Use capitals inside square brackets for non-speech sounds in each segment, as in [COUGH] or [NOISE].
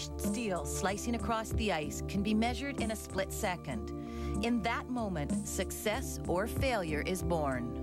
Polished steel slicing across the ice can be measured in a split second. In that moment, success or failure is born.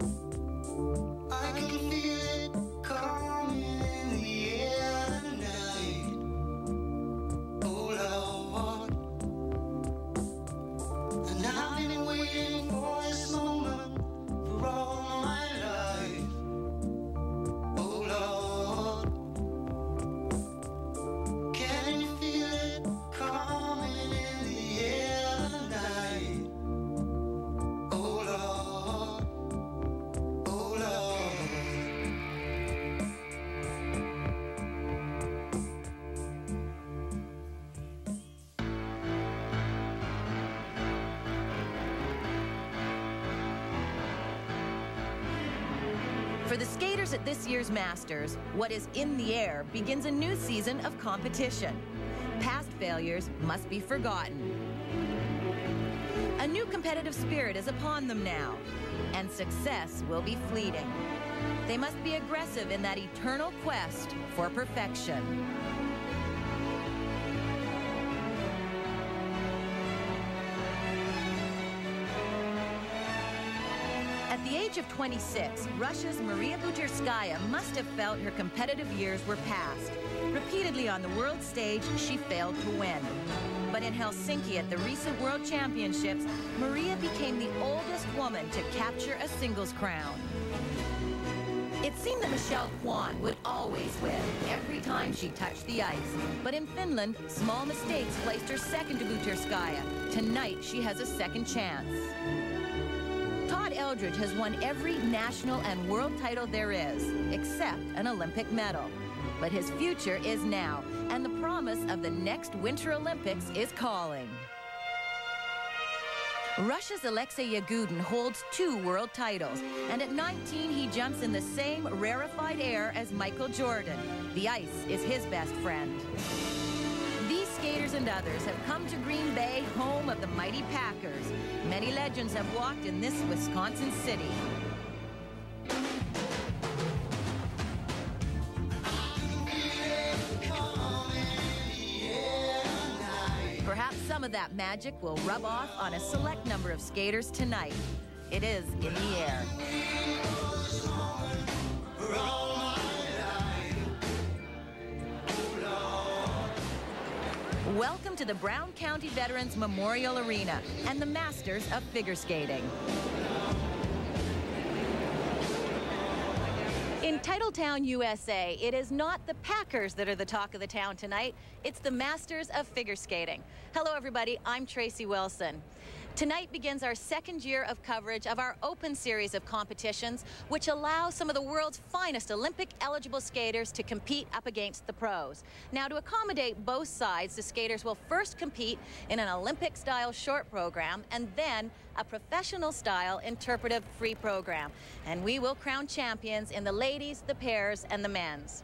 What is in the air begins a new season of competition. Past failures must be forgotten. A new competitive spirit is upon them now, and success will be fleeting. They must be aggressive in that eternal quest for perfection. Age of 26, Russia's Maria Butirskaya must have felt her competitive years were past. Repeatedly on the world stage, she failed to win. But in Helsinki at the recent World Championships, Maria became the oldest woman to capture a singles crown. It seemed that Michelle Kwan would always win every time she touched the ice. But in Finland, small mistakes placed her second to Butirskaya. Tonight, she has a second chance. Eldredge has won every national and world title there is, except an Olympic medal. But his future is now, and the promise of the next Winter Olympics is calling. Russia's Alexei Yagudin holds two world titles, and at 19 he jumps in the same rarefied air as Michael Jordan. The ice is his best friend. And others have come to Green Bay, home of the mighty Packers. Many legends have walked in this Wisconsin city. Perhaps some of that magic will rub off on a select number of skaters tonight. It is in the air. Welcome to the Brown County Veterans Memorial Arena and the Masters of Figure Skating. In Titletown, USA, it is not the Packers that are the talk of the town tonight. It's the Masters of Figure Skating. Hello, everybody. I'm Tracy Wilson. Tonight begins our second year of coverage of our open series of competitions, which allow some of the world's finest Olympic eligible skaters to compete up against the pros. Now, to accommodate both sides, the skaters will first compete in an Olympic style short program and then a professional style interpretive free program. And we will crown champions in the ladies, the pairs, and the men's.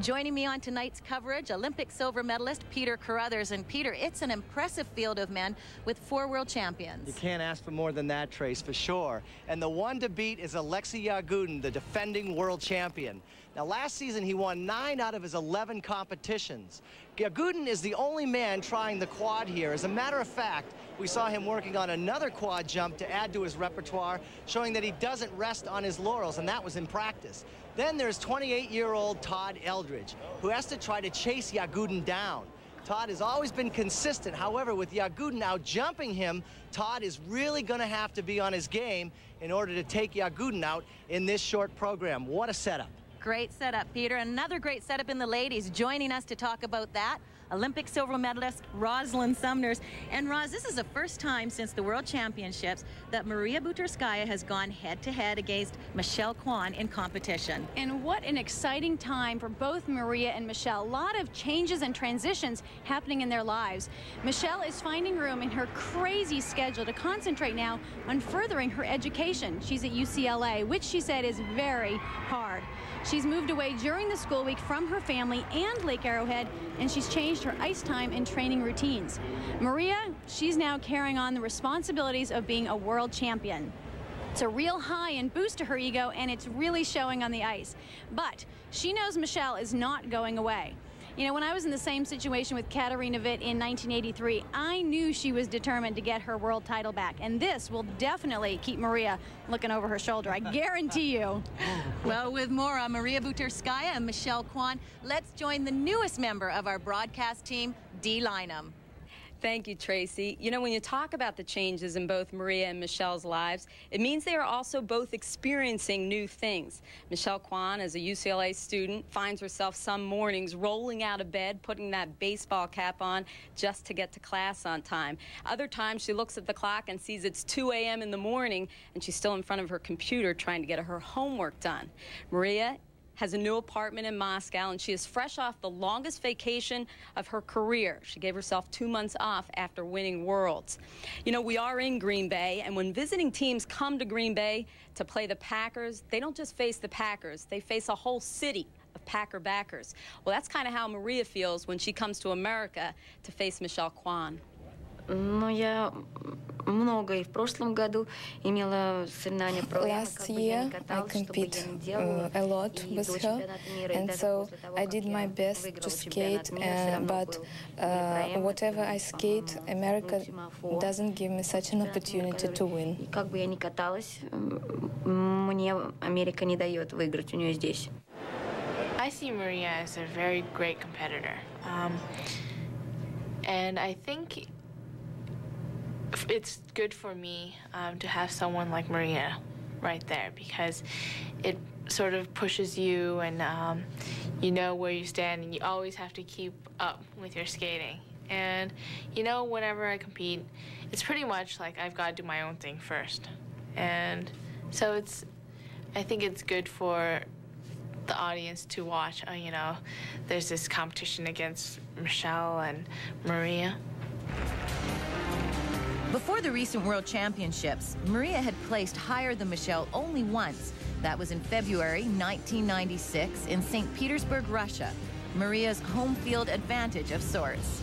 Joining me on tonight's coverage, Olympic silver medalist Peter Carruthers. And Peter, it's an impressive field of men with four world champions. You can't ask for more than that, Trace, for sure. And the one to beat is Alexei Yagudin, the defending world champion. Now, last season, he won nine out of his 11 competitions. Yagudin is the only man trying the quad here. As a matter of fact, we saw him working on another quad jump to add to his repertoire, showing that he doesn't rest on his laurels, and that was in practice. Then there's 28-year-old Todd Eldredge, who has to try to chase Yagudin down. Todd has always been consistent. However, with Yagudin out jumping him, Todd is really going to have to be on his game in order to take Yagudin out in this short program. What a setup. Great setup, Peter. Another great setup in the ladies. Joining us to talk about that, Olympic silver medalist Rosalynn Sumners. And Roz, this is the first time since the World Championships that Maria Butirskaya has gone head-to-head against Michelle Kwan in competition. And what an exciting time for both Maria and Michelle. A lot of changes and transitions happening in their lives. Michelle is finding room in her crazy schedule to concentrate now on furthering her education. She's at UCLA, which she said is very hard. She's moved away during the school week from her family and Lake Arrowhead, and she's changed her ice time and training routines. Maria, she's now carrying on the responsibilities of being a world champion. It's a real high and boost to her ego, and it's really showing on the ice. But she knows Michelle is not going away. You know, when I was in the same situation with Katarina Witt in 1983, I knew she was determined to get her world title back. And this will definitely keep Maria looking over her shoulder. I guarantee you. well, with more on Maria Butirskaya and Michelle Kwan, let's join the newest member of our broadcast team, Dee Lynam. Thank you, Tracy. You know, when you talk about the changes in both Maria and Michelle's lives, it means they are also both experiencing new things. Michelle Kwan, as a UCLA student, finds herself some mornings rolling out of bed, putting that baseball cap on just to get to class on time. Other times, she looks at the clock and sees it's 2 a.m. in the morning, and she's still in front of her computer trying to get her homework done. Maria has a new apartment in Moscow, and she is fresh off the longest vacation of her career. She gave herself two months off after winning Worlds. You know, we are in Green Bay, and when visiting teams come to Green Bay to play the Packers, they don't just face the Packers, they face a whole city of Packer backers. Well, that's kind of how Maria feels when she comes to America to face Michelle Kwan. Но я много и в прошлом году имела соревнования Last year I compete uh, a lot with her, and so I did my best to skate. Uh, but uh, whatever I skate, America doesn't give me such an opportunity to win. Как бы я ни каталась, мне Америка не дает выиграть у нее здесь. I see Maria as a very great competitor. Um, and I think it's good for me um, to have someone like Maria right there because it sort of pushes you and um, you know where you stand and you always have to keep up with your skating. And you know, whenever I compete, it's pretty much like I've got to do my own thing first. And so it's, I think it's good for the audience to watch. Uh, you know, there's this competition against Michelle and Maria. Before the recent World Championships, Maria had placed higher than Michelle only once. That was in February 1996 in St. Petersburg, Russia. Maria's home field advantage of sorts.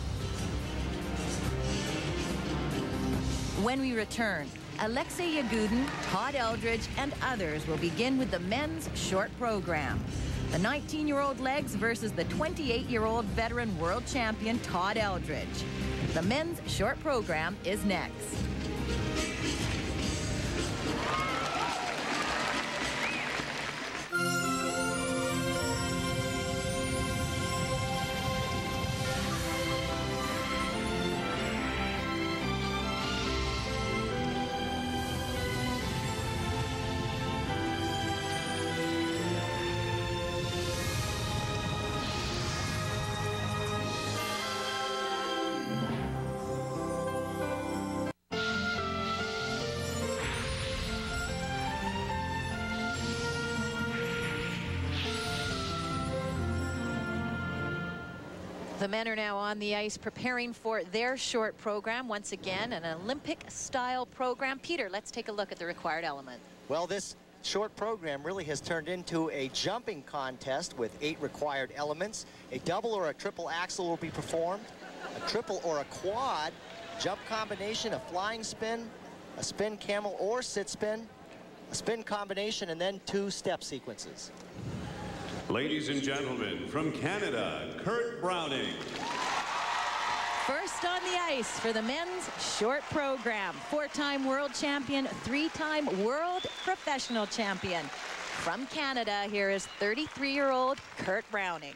When we return, Alexei Yagudin, Todd Eldredge, and others will begin with the men's short program. The 19-year-old legs versus the 28-year-old veteran world champion Todd Eldredge. The men's short program is next. Men are now on the ice preparing for their short program. Once again, an Olympic-style program. Peter, let's take a look at the required element. Well, this short program really has turned into a jumping contest with eight required elements. A double or a triple axel will be performed, a triple or a quad, jump combination, a flying spin, a spin camel or sit spin, a spin combination, and then two step sequences. Ladies and gentlemen, from Canada, Kurt Browning. First on the ice for the men's short program. Four-time world champion, three-time world professional champion. From Canada, here is 33-year-old Kurt Browning.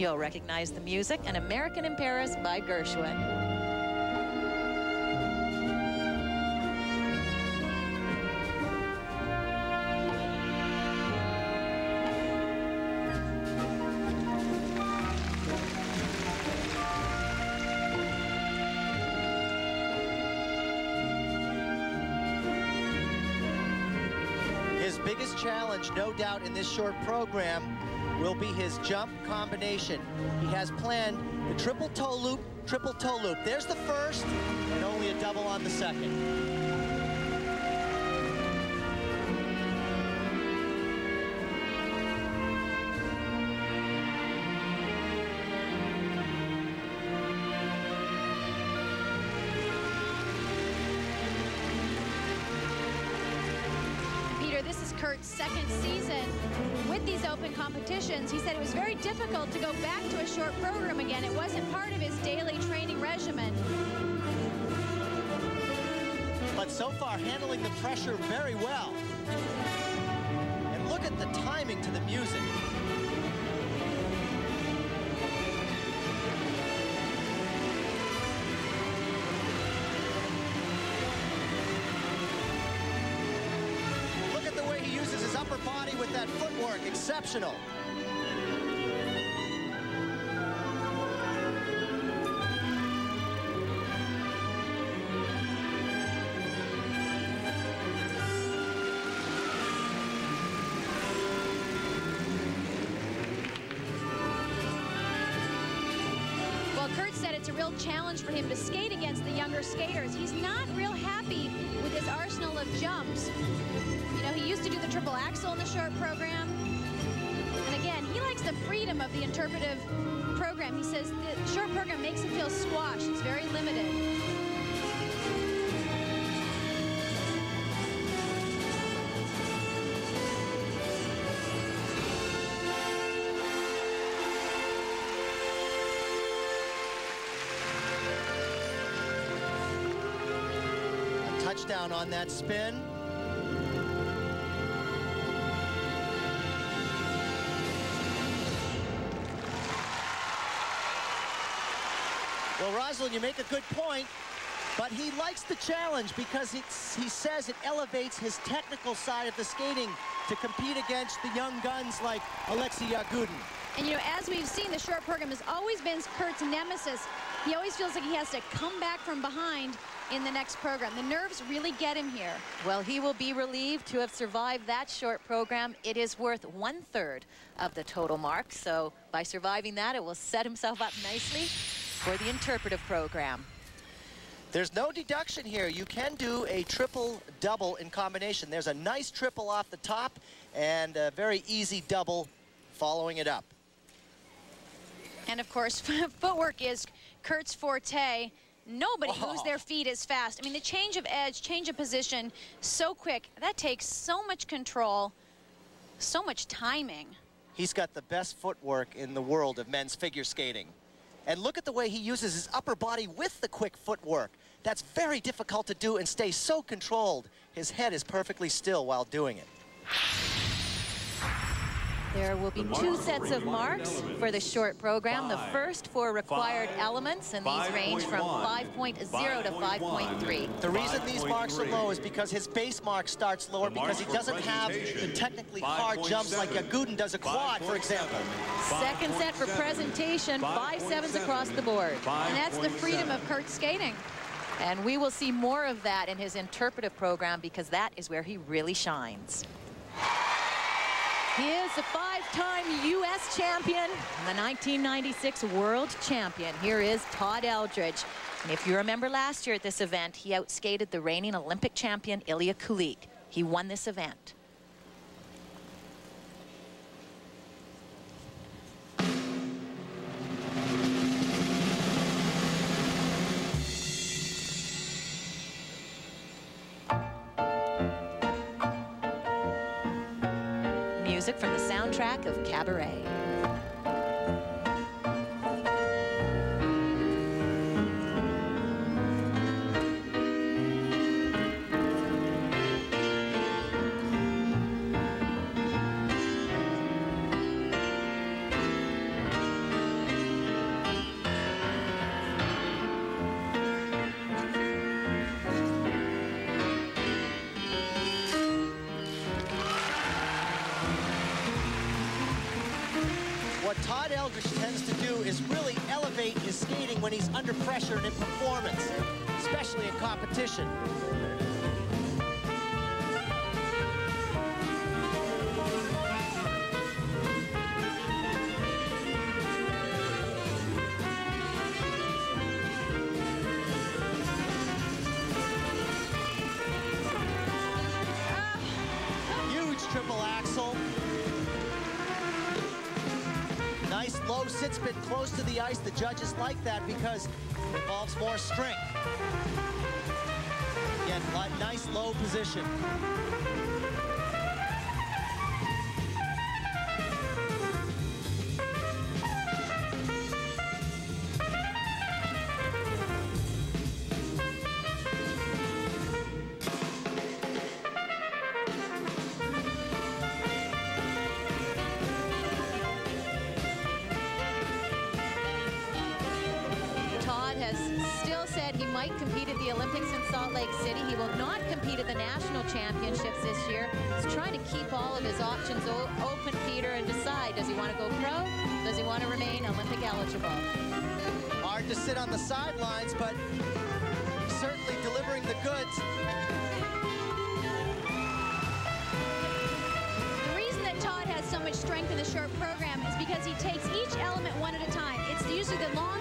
You'll recognize the music, An American in Paris by Gershwin. His biggest challenge, no doubt, in this short program will be his jump combination. He has planned the triple toe loop, triple toe loop. There's the first, and only a double on the second. Competitions. He said it was very difficult to go back to a short program again. It wasn't part of his daily training regimen. But so far, handling the pressure very well. And look at the timing to the music. Look at the way he uses his upper body with that footwork. Exceptional. Challenge for him to skate against the younger skaters. He's not real happy with his arsenal of jumps. You know, he used to do the triple axel in the short program And again, he likes the freedom of the interpretive program. He says the short program makes him feel squashed. It's very limited. Touchdown on that spin. Well, Rosalynn, you make a good point, but he likes the challenge because he says it elevates his technical side of the skating to compete against the young guns like Alexei Yagudin. And, you know, as we've seen, the short program has always been Kurt's nemesis. He always feels like he has to come back from behind in the next program. The nerves really get him here. Well, he will be relieved to have survived that short program. It is worth one-third of the total mark. So by surviving that, it will set himself up nicely for the interpretive program. There's no deduction here. You can do a triple double in combination. There's a nice triple off the top and a very easy double following it up. And of course, [LAUGHS] footwork is Kurt's forte. Nobody oh. moves their feet as fast. I mean, the change of edge, change of position, so quick. That takes so much control, so much timing. He's got the best footwork in the world of men's figure skating. And look at the way he uses his upper body with the quick footwork. That's very difficult to do and stay so controlled. His head is perfectly still while doing it. There will be two sets of marks for the short program. the first for required elements, and these range from 5.0 to 5.3. The reason these marks are low is because his base mark starts lower because he doesn't have the technically hard jumps like Yagudin does a quad, for example. Second set for presentation, five sevens across the board. And that's the freedom of Kurt skating. And we will see more of that in his interpretive program because that is where he really shines. He is a five-time U.S. champion and the 1996 world champion. Here is Todd Eldredge. And if you remember last year at this event, he outskated the reigning Olympic champion Ilya Kulik. He won this event. Soundtrack of Cabaret. When he's under pressure and in performance, especially in competition. Close to the ice. The judges like that because it involves more strength. Again, nice low position. Championships this year. He's trying to keep all of his options open, Peter, and decide, does he want to go pro? Does he want to remain Olympic eligible? Hard to sit on the sidelines, but certainly delivering the goods. The reason that Todd has so much strength in the short program is because he takes each element one at a time. It's usually the long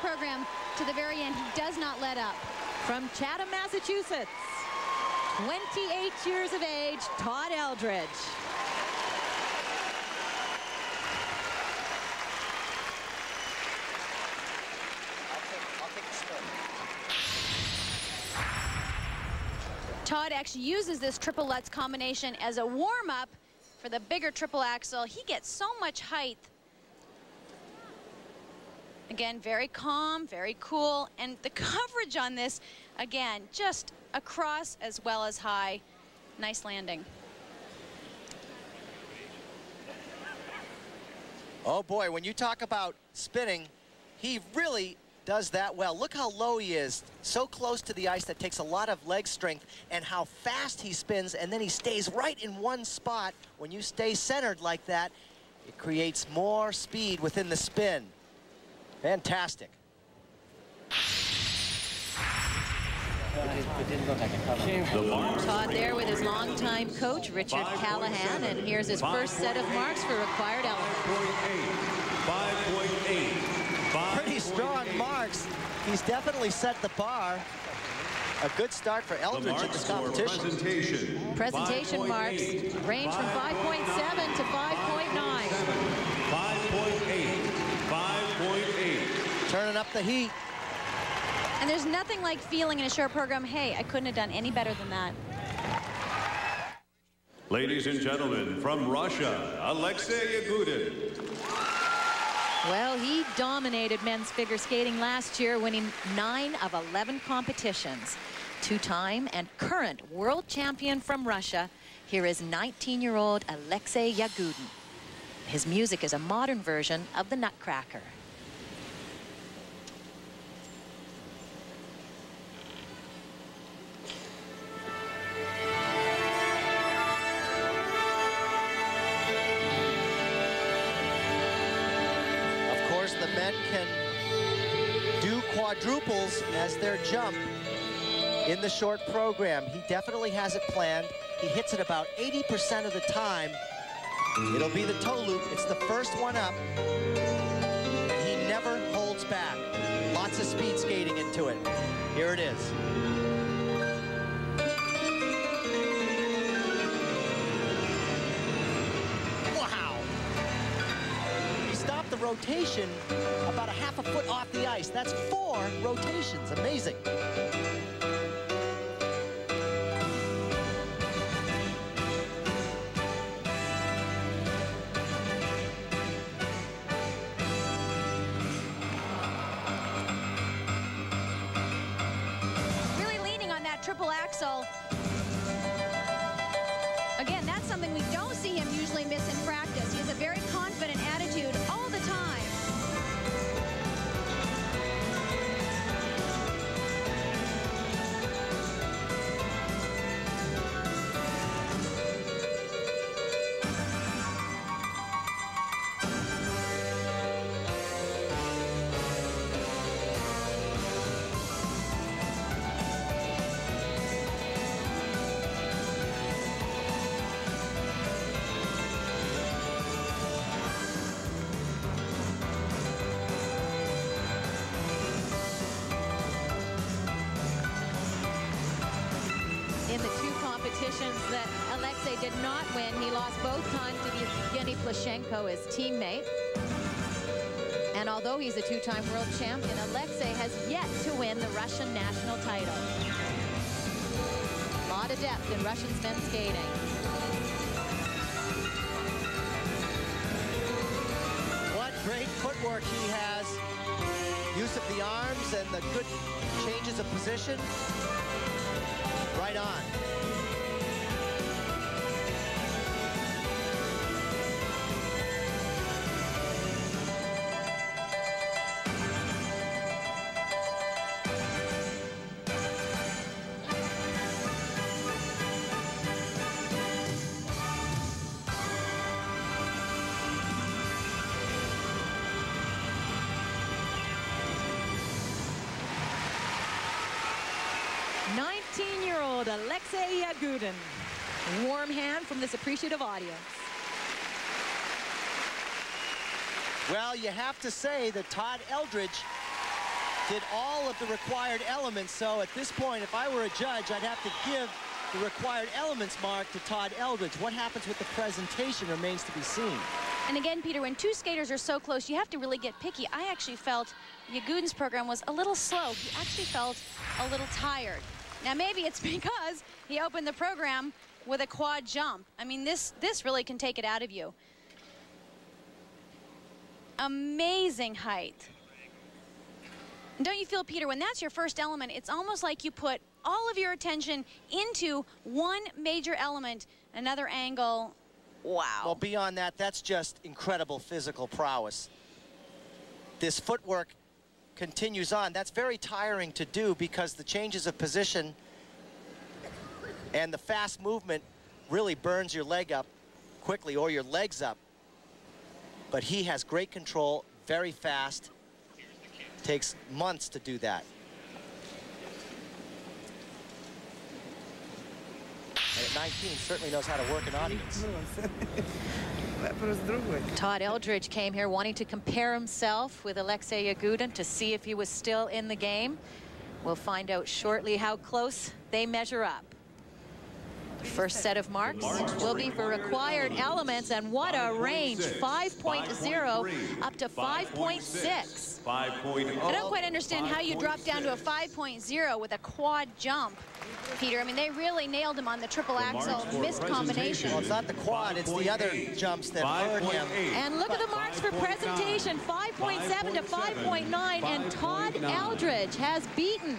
program to the very end. He does not let up. From Chatham, Massachusetts, 28 years of age, Todd Eldredge. Todd actually uses this triple Lutz combination as a warm-up for the bigger triple axel. He gets so much height. Again, very calm, very cool, and the [LAUGHS] coverage on this, again, just across as well as high. Nice landing. Oh boy, when you talk about spinning, he really does that well. Look how low he is, so close to the ice that takes a lot of leg strength and how fast he spins and then he stays right in one spot. When you stay centered like that, it creates more speed within the spin. Fantastic. Todd there with his longtime coach, Richard Callahan, and here's his first set of marks for required elements. 5.8. Pretty strong marks. He's definitely set the bar. A good start for Eldredge in this competition. Presentation. Presentation marks range from 5.7 to 5.9. 5.8. 5.8. Turning up the heat. And there's nothing like feeling in a short program, hey, I couldn't have done any better than that. Ladies and gentlemen, from Russia, Alexei Yagudin. Well, he dominated men's figure skating last year, winning 9 of 11 competitions. Two-time and current world champion from Russia, here is 19-year-old Alexei Yagudin. His music is a modern version of the Nutcracker. Quadruples as their jump in the short program. He definitely has it planned. He hits it about 80% of the time. It'll be the toe loop. It's the first one up. And he never holds back. Lots of speed skating into it. Here it is. Rotation about a half a foot off the ice. That's four rotations. Amazing. His teammate. And although he's a two-time world champion, Alexei has yet to win the Russian national title. A lot of depth in Russian men's skating. What great footwork he has. Use of the arms and the good changes of position. Right on. Alexei Yagudin. Warm hand from this appreciative audience. Well, you have to say that Todd Eldredge did all of the required elements. So at this point, if I were a judge, I'd have to give the required elements mark to Todd Eldredge. What happens with the presentation remains to be seen. And again, Peter, when two skaters are so close, you have to really get picky. I actually felt Yagudin's program was a little slow. He actually felt a little tired. Now, maybe it's [LAUGHS] because he opened the program with a quad jump. I mean, this, this really can take it out of you. Amazing height. And don't you feel, Peter, when that's your first element, it's almost like you put all of your attention into one major element, another angle. Wow. Well, beyond that, that's just incredible physical prowess. This footwork continues on. That's very tiring to do because the changes of position and the fast movement really burns your leg up quickly or your legs up. But he has great control, very fast. Takes months to do that. And at 19, certainly knows how to work an audience. [LAUGHS] Todd Eldredge came here wanting to compare himself with Alexei Yagudin to see if he was still in the game. We'll find out shortly how close they measure up. First set of marks will be for required elements, and what a range, 5.0 up to 5.6. I don't quite understand how you drop down to a 5.0 with a quad jump. Peter. I mean, they really nailed him on the triple axel missed combination. Well, it's not the quad, it's the other jumps that hurt him. And look at the marks for presentation, 5.7 to 5.9, and Todd Eldredge has beaten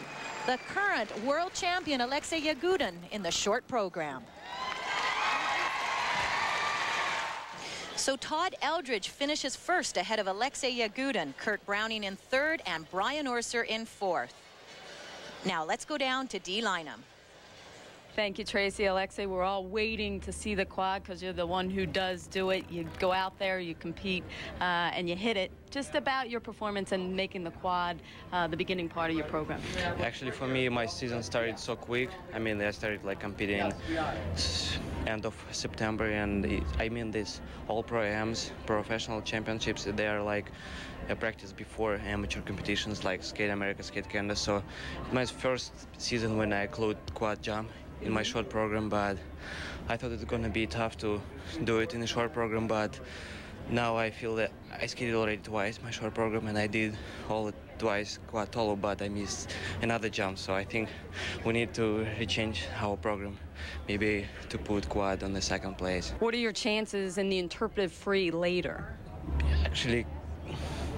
the current world champion Alexei Yagudin in the short program. So Todd Eldredge finishes first ahead of Alexei Yagudin, Kurt Browning in third, and Brian Orser in fourth. Now let's go down to Dee Lynam. Thank you, Tracy. Alexei, we're all waiting to see the quad because you're the one who does do it. You go out there, you compete, uh, and you hit it. Just about your performance and making the quad uh, the beginning part of your program. Actually, for me, my season started so quick. I mean, I started like competing end of September, and I mean, this all pro AMs, professional championships, they are like a practice before amateur competitions like Skate America, Skate Canada. So my first season when I include quad jump in my short program, but I thought it was going to be tough to do it in a short program, but now I feel that I skated already twice my short program and I did all it twice quad tolo, but I missed another jump. So I think we need to change our program, maybe to put quad on the second place. What are your chances in the interpretive free later? Actually,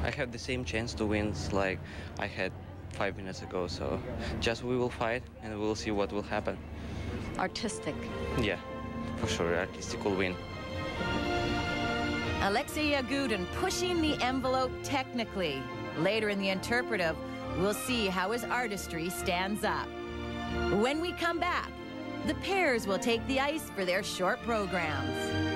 I have the same chance to win like I had five minutes ago. So just we will fight and we'll see what will happen. Artistic. Yeah, for sure. Artistic will win. Alexei Yagudin pushing the envelope technically. Later in the interpretive, we'll see how his artistry stands up. When we come back, the pairs will take the ice for their short programs.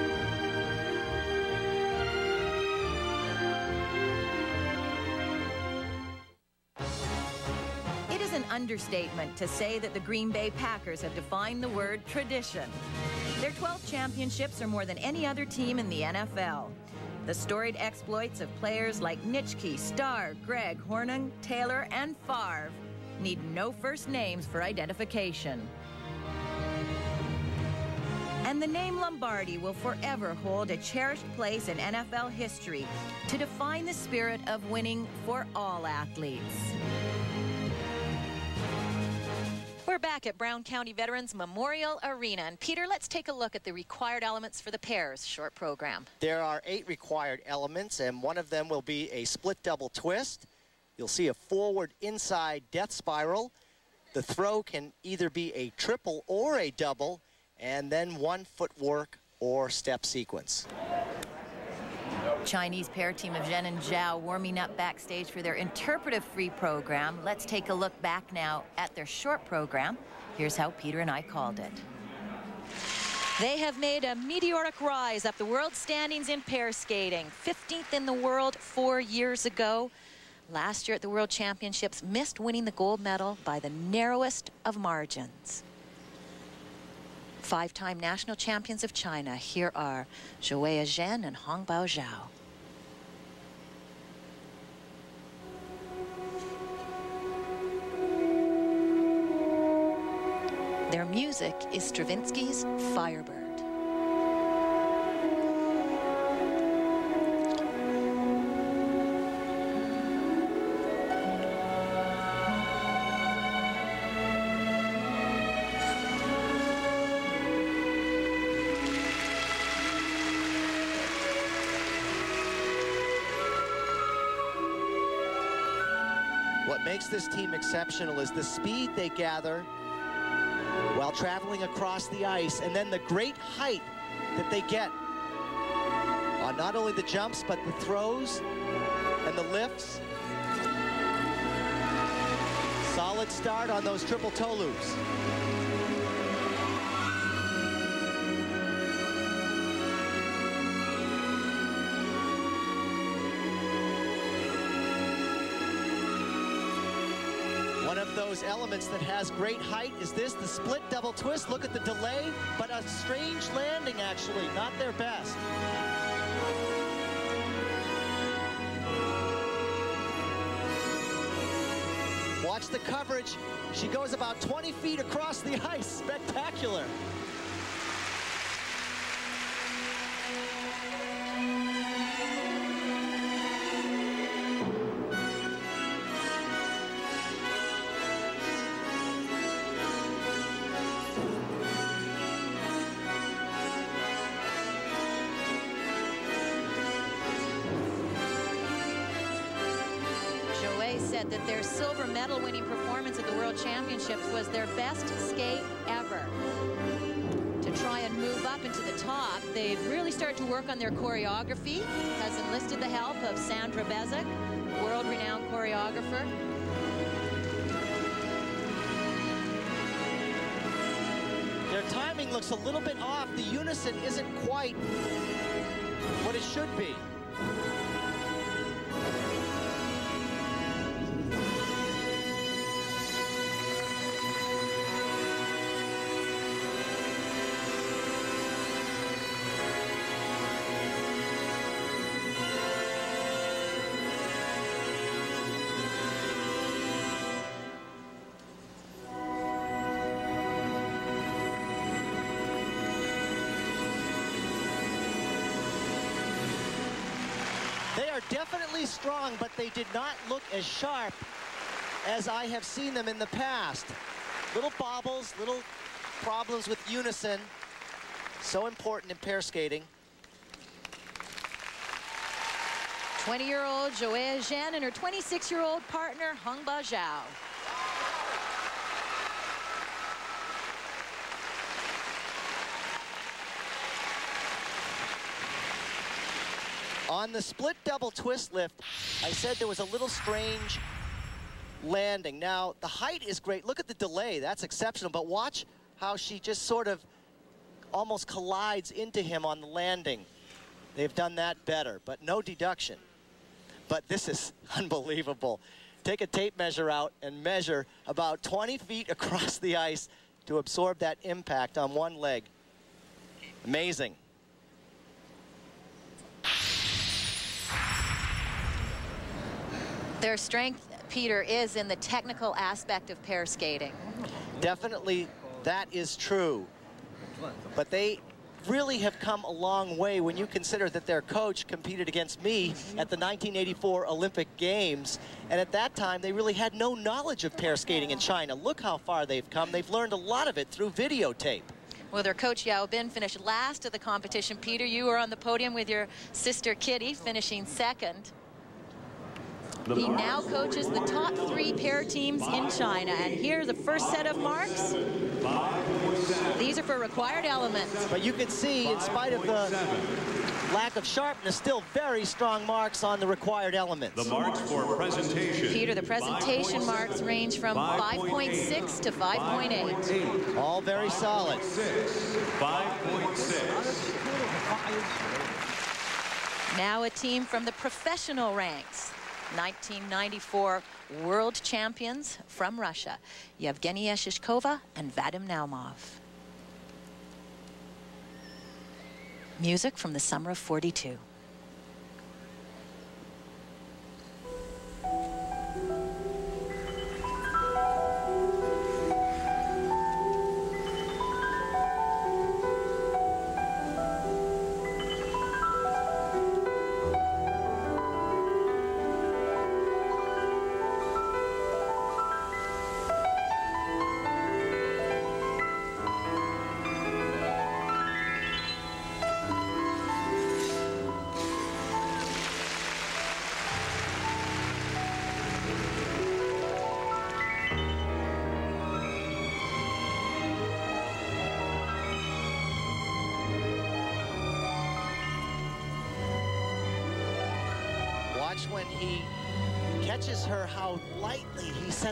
Understatement to say that the Green Bay Packers have defined the word tradition. Their 12 championships are more than any other team in the NFL. The storied exploits of players like Nitschke, Starr, Gregg, Hornung, Taylor, and Favre need no first names for identification. And And the name Lombardi will forever hold a cherished place in NFL history to define the spirit of winning for all athletes. We're back at Brown County Veterans Memorial Arena. And Peter, let's take a look at the required elements for the pairs short program. There are eight required elements, and one of them will be a split double twist. You'll see a forward inside death spiral. The throw can either be a triple or a double, and then one footwork or step sequence. Chinese pair team of Shen and Zhao warming up backstage for their interpretive free program. Let's take a look back now at their short program. Here's how Peter and I called it. They have made a meteoric rise up the world standings in pair skating. 15th in the world four years ago. Last year at the World Championships, missed winning the gold medal by the narrowest of margins. Five-time national champions of China, here are Xue Shen and Hongbo Zhao. Their music is Stravinsky's Firebird. Makes this team exceptional is the speed they gather while traveling across the ice, and then the great height that they get on not only the jumps, but the throws and the lifts. Solid start on those triple toe loops. Those elements that has great height is this, the split double twist. Look at the delay, but a strange landing actually, not their best. Watch the coverage. She goes about 20 feet across the ice. Spectacular. To work on their choreography, has enlisted the help of Sandra Bezic, world-renowned choreographer. Their timing looks a little bit off. The unison isn't quite what it should be. Definitely strong, but they did not look as sharp as I have seen them in the past. Little bobbles, little problems with unison. So important in pair skating. 20-year-old Xue Shen and her 26-year-old partner, Hongbo Zhao. On the split double twist lift, I said there was a little strange landing. Now, the height is great. Look at the delay. That's exceptional. But watch how she just sort of almost collides into him on the landing. They've done that better, but no deduction. But this is [LAUGHS] unbelievable. Take a tape measure out and measure about 20 feet across the ice to absorb that impact on one leg. Amazing. Their strength, Peter, is in the technical aspect of pair skating. Definitely that is true. But they really have come a long way when you consider that their coach competed against me at the 1984 Olympic Games. And at that time, they really had no knowledge of pair skating in China. Look how far they've come. They've learned a lot of it through videotape. Well, their coach Yao Bin finished last of the competition. Peter, you were on the podium with your sister Kitty, finishing second. He now coaches the top three pair teams in China. And here's the first set of marks. These are for required elements. But you can see, in spite of the lack of sharpness, still very strong marks on the required elements. The marks for presentation. Peter, the presentation marks range from 5.6 to 5.8. All very solid. 5.6. Now a team from the professional ranks. 1994 world champions from Russia, Yevgenia Shishkova and Vadim Naumov. Music from the summer of 42.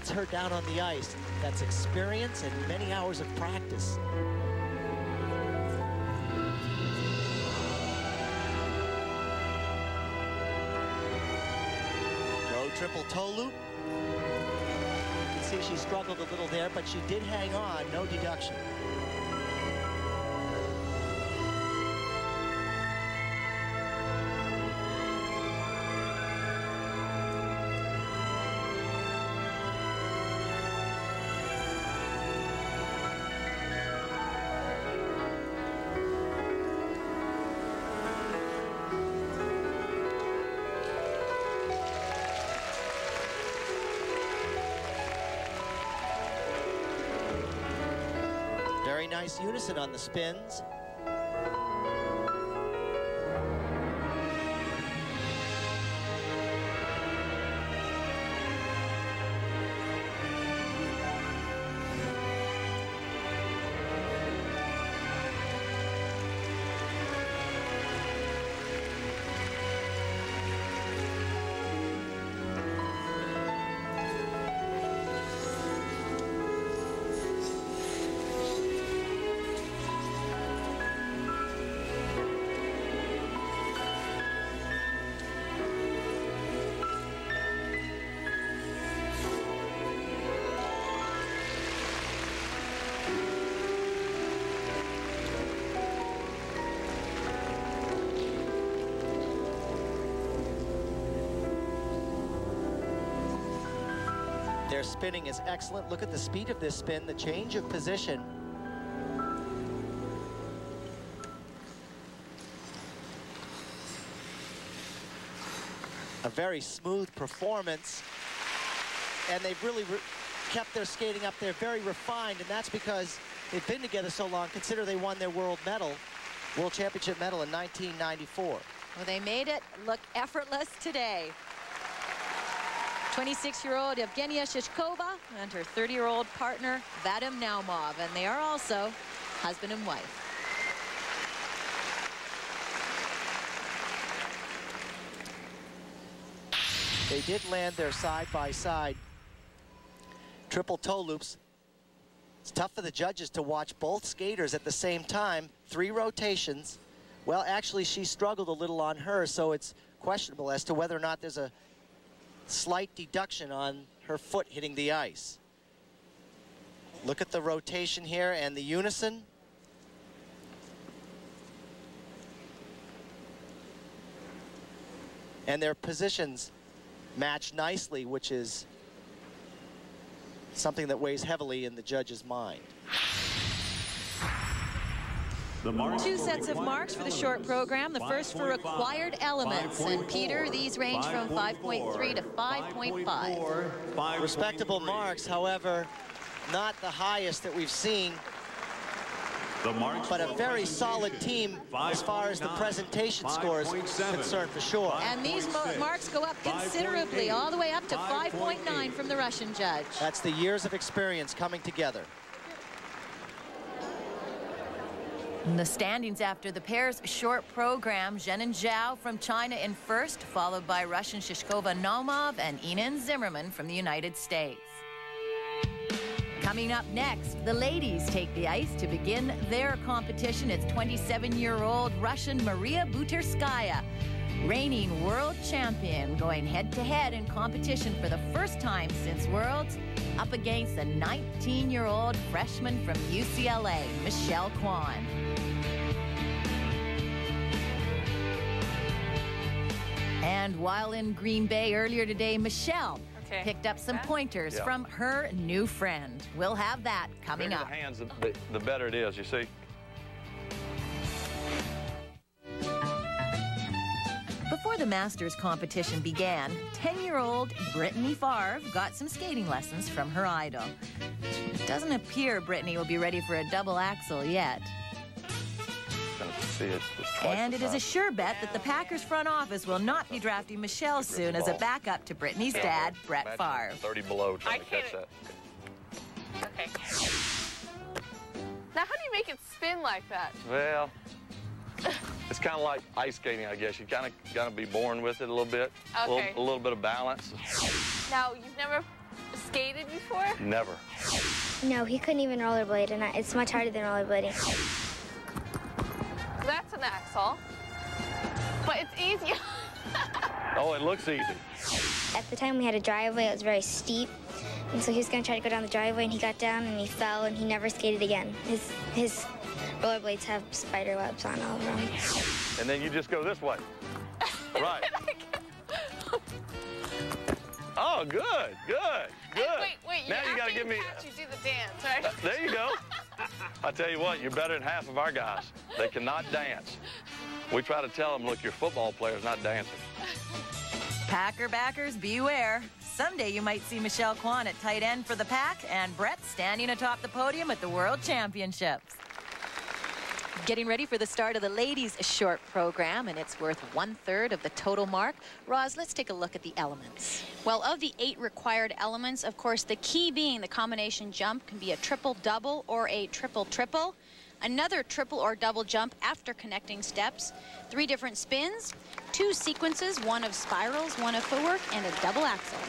He sets her down on the ice. That's experience and many hours of practice. Row triple toe loop. You can see she struggled a little there, but she did hang on, no deduction. Nice unison on the spins. Spinning is excellent. Look at the speed of this spin, the change of position. A very smooth performance. And they've really kept their skating up there very refined, and that's because they've been together so long. Consider they won their world medal, world championship medal in 1994. Well, they made it look effortless today. 26-year-old Evgenia Shishkova and her 30-year-old partner Vadim Naumov, and they are also husband and wife. They did land their side-by-side -side triple toe loops. It's tough for the judges to watch both skaters at the same time. Three rotations. Well, actually, she struggled a little on her, so it's questionable as to whether or not there's a slight deduction on her foot hitting the ice. Look at the rotation here and the unison. And their positions match nicely, which is something that weighs heavily in the judge's mind. Two sets of marks for the short program. The first for required elements. And Peter, these range from 5.3 to 5.5. Respectable marks, however, not the highest that we've seen but a very solid team as far as the presentation score is concerned for sure. And these marks go up considerably, all the way up to 5.9 from the Russian judge. That's the years of experience coming together. The standings after the pair's short program, Shen and Zhao from China in first, followed by Russian Shishkova Naumov and Ina and Zimmerman from the United States. Coming up next, the ladies take the ice to begin their competition. It's 27-year-old Russian Maria Butyrskaya, reigning world champion, going head-to-head in competition for the first time since Worlds, up against the 19-year-old freshman from UCLA, Michelle Kwan. And while in Green Bay earlier today, Michelle okay. picked up some pointers yeah. from her new friend. We'll have that coming the up. The hands, the, the better it is, you see. Before the Masters competition began, 10-year-old Brittany Favre got some skating lessons from her idol. It doesn't appear Brittany will be ready for a double axel yet it. And it is a sure bet that the Packers front office will not be drafting Michelle soon as a backup to Brittany's dad, Brett Favre. 30 below trying to catch that. Okay. Now, how do you make it spin like that? Well, it's kind of like ice skating, I guess. You kind of got to be born with it a little bit. Okay. A little, a little bit of balance. Now, you've never skated before? Never. No, he couldn't even rollerblade, and it's much harder than rollerblading. That's an axel. But it's easy. [LAUGHS] oh, it looks easy. At the time we had a driveway, it was very steep. And so he was going to try to go down the driveway, and he got down, and he fell, and he never skated again. His, his rollerblades have spider webs on all of them. And then you just go this way. [LAUGHS] right. oh, good, good, good. And wait, wait. Now you got to give me. Catch, you do the dance, right? Uh, there you go. I tell you what, you're better than half of our guys. They cannot dance. We try to tell them, look, your football players, not dancers. Packer backers, beware. Someday you might see Michelle Kwan at tight end for the Pack and Brett standing atop the podium at the World Championships. Getting ready for the start of the ladies' short program, and it's worth one-third of the total mark. Roz, let's take a look at the elements. Well, of the eight required elements, of course, the key being the combination jump can be a triple-double or a triple-triple. Another triple or double jump after connecting steps. Three different spins, two sequences, one of spirals, one of footwork, and a double axel.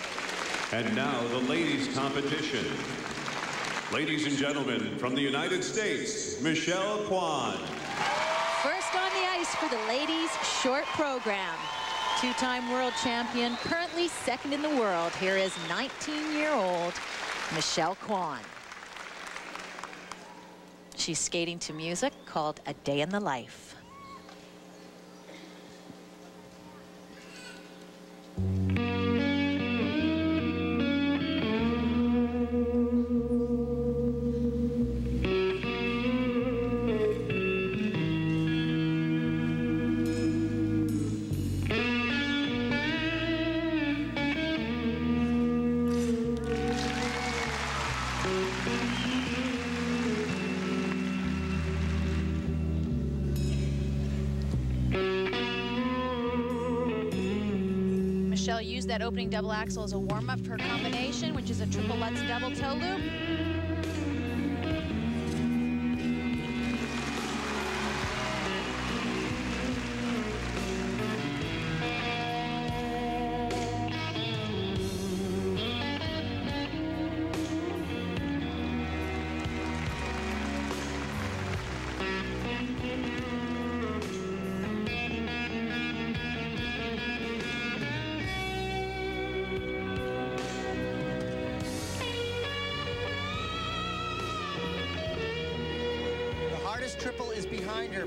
And now the ladies' competition. Ladies and gentlemen, from the United States, Michelle Kwan. First on the ice for the ladies' short program. Two-time world champion, currently second in the world. Here is 19-year-old Michelle Kwan. She's skating to music called A Day in the Life. that opening double axel as a warm-up for combination, which is a triple Lutz double toe loop.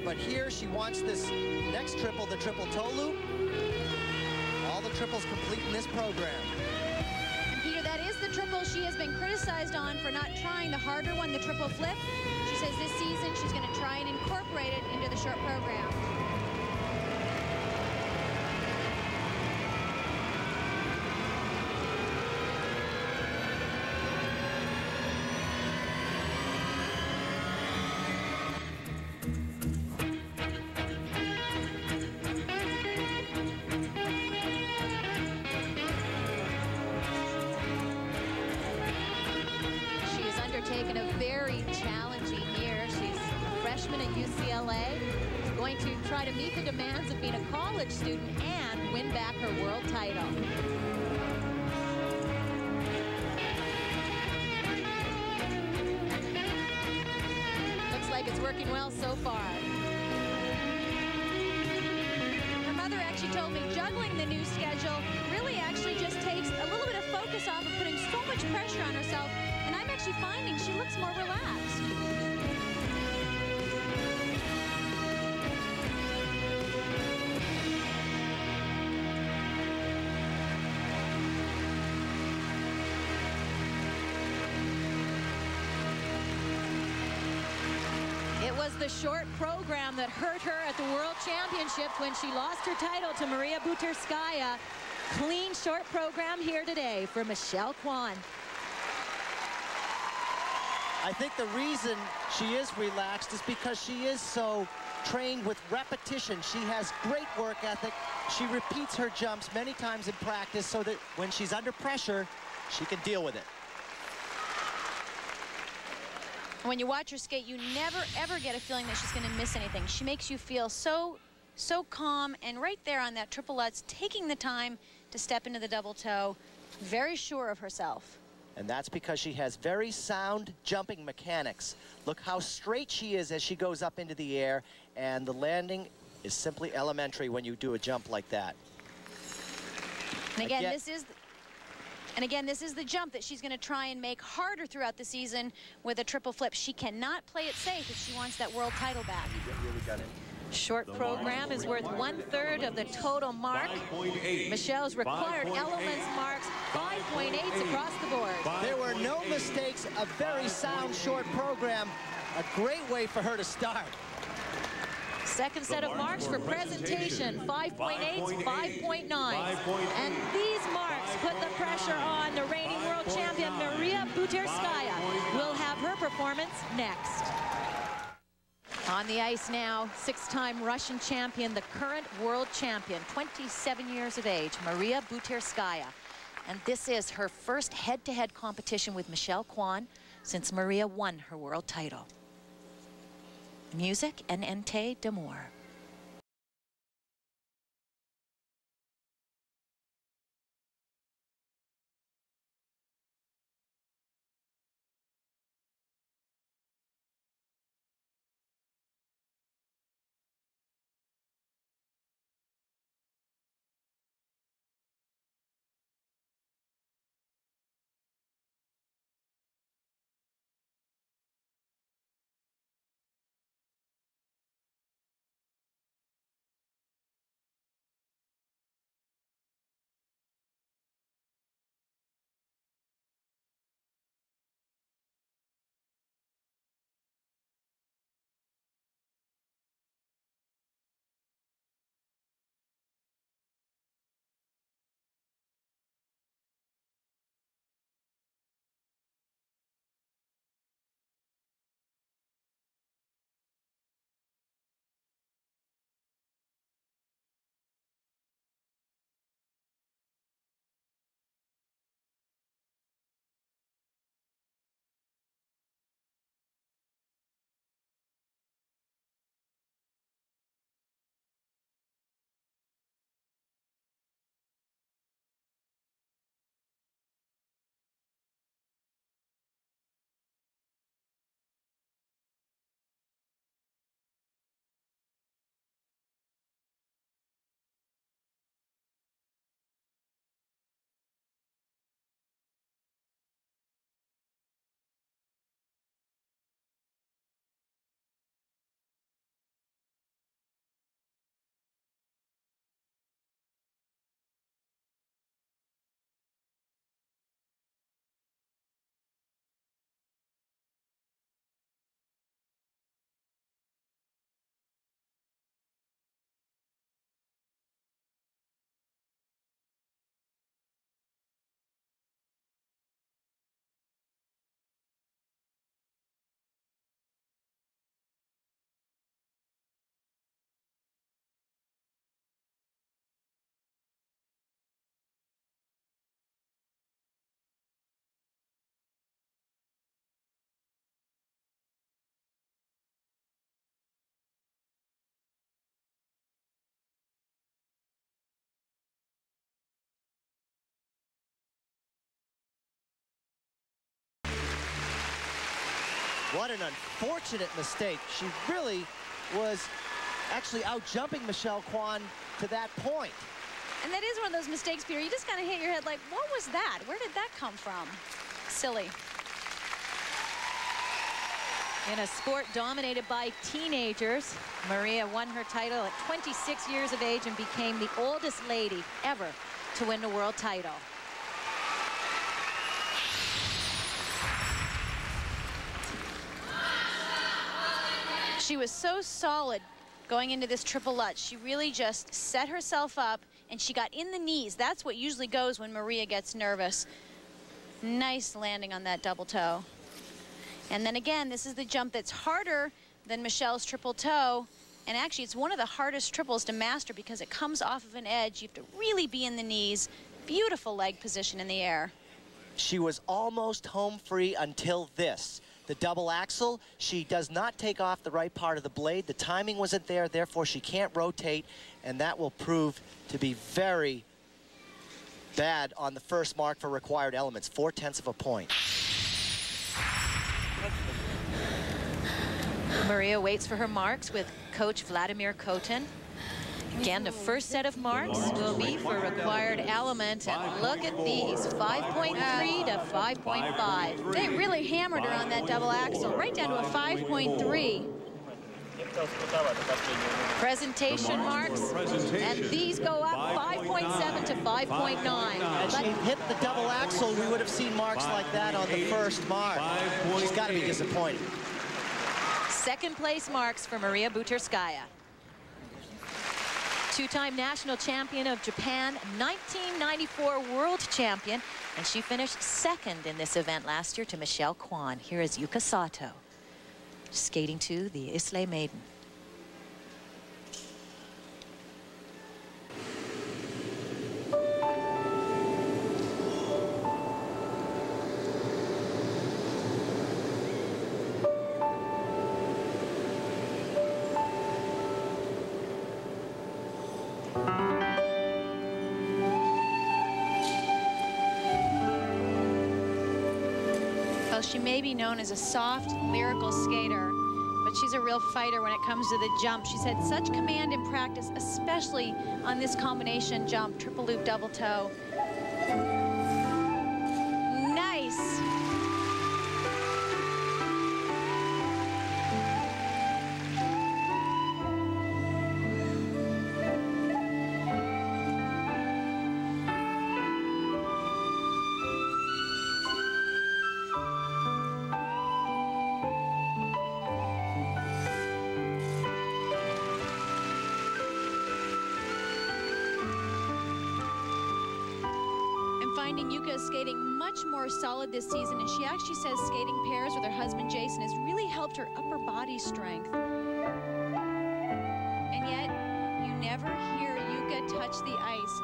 But here she wants this next triple, the triple toe loop. All the triples complete in this program. And Peter, that is the triple she has been criticized on for not trying the harder one, the triple flip. She says this season she's going to try and incorporate it into the short program. College student and win back her world title. Looks like it's working well so far. Her mother actually told me juggling the new schedule really actually just takes a little bit of focus off of putting so much pressure on herself and I'm actually finding she looks more relaxed. Short program that hurt her at the World Championships when she lost her title to Maria Butyrskaya. Clean short program here today for Michelle Kwan. I think the reason she is relaxed is because she is so trained with repetition. She has great work ethic. She repeats her jumps many times in practice so that when she's under pressure, she can deal with it. When you watch her skate, you never, ever get a feeling that she's going to miss anything. She makes you feel so, so calm. And right there on that triple Lutz, taking the time to step into the double toe, very sure of herself. And that's because she has very sound jumping mechanics. Look how straight she is as she goes up into the air, and the landing is simply elementary when you do a jump like that. And again, again this is and again, this is the jump that she's going to try and make harder throughout the season with a triple flip. She cannot play it safe if she wants that world title back. really got it. Short program is worth one-third of the total mark. Michelle's required elements marks 5.8s across the board. There were no mistakes. A very sound short program. A great way for her to start. Second set of marks for presentation, 5.8, 5.9. And these marks put the pressure on the reigning world champion, Maria Butyrskaya. We'll have her performance next. On the ice now, six-time Russian champion, the current world champion, 27 years of age, Maria Butyrskaya. And this is her first head-to-head -head competition with Michelle Kwan since Maria won her world title. Music and Ente D'Amour. What an unfortunate mistake. She really was actually out jumping Michelle Kwan to that point. And that is one of those mistakes, Peter. You just kind of hit your head like, what was that? Where did that come from? Silly. In a sport dominated by teenagers, Maria won her title at 26 years of age and became the oldest lady ever to win the world title. She was so solid going into this triple lutz. She really just set herself up and she got in the knees. That's what usually goes when Maria gets nervous. Nice landing on that double toe. And then again, this is the jump that's harder than Michelle's triple toe. And actually, it's one of the hardest triples to master because it comes off of an edge. You have to really be in the knees. Beautiful leg position in the air. She was almost home free until this. The double axel. she does not take off the right part of the blade. The timing wasn't there, therefore she can't rotate, and that will prove to be very bad on the first mark for required elements, four-tenths of a point. Maria waits for her marks with coach Vladimir Kotin. Again, the first set of marks will be for required element. And look at these, 5.3 to 5.5. They really hammered her on that double axel, right down to a 5.3. Presentation marks, and these go up 5.7 to 5.9. Had she hit the double axel, we would have seen marks like that on the first mark. She's got to be disappointed. Second place marks for Maria Butyrskaya. Two-time national champion of Japan, 1994 world champion, and she finished second in this event last year to Michelle Kwan. Here is Yuka Sato, skating to the Islay Maiden. Known as a soft, lyrical skater, but she's a real fighter when it comes to the jump. She's had such command in practice, especially on this combination jump, triple loop, double toe. Yuka is skating much more solid this season, and she actually says skating pairs with her husband Jason has really helped her upper body strength. And yet, you never hear Yuka touch the ice.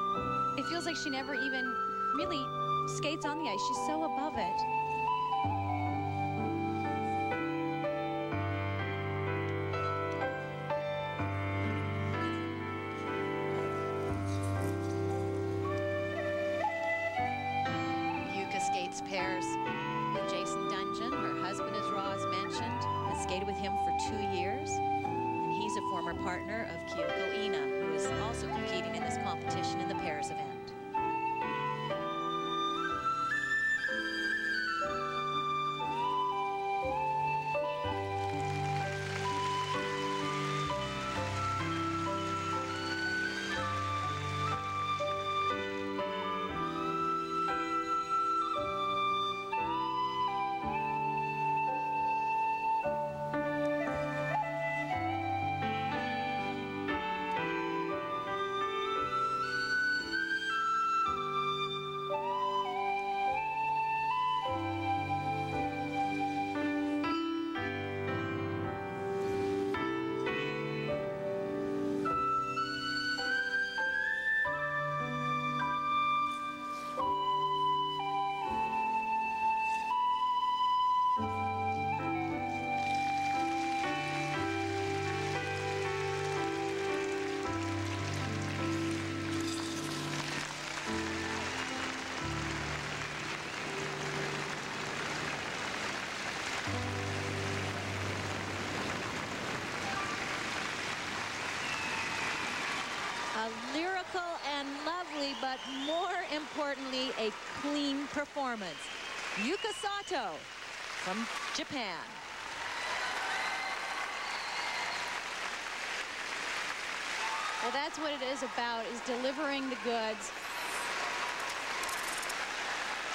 It feels like she never even really skates on the ice. She's so above it. Technical and lovely, but more importantly, a clean performance. Yuka Sato from Japan. Well, that's what it is about, is delivering the goods.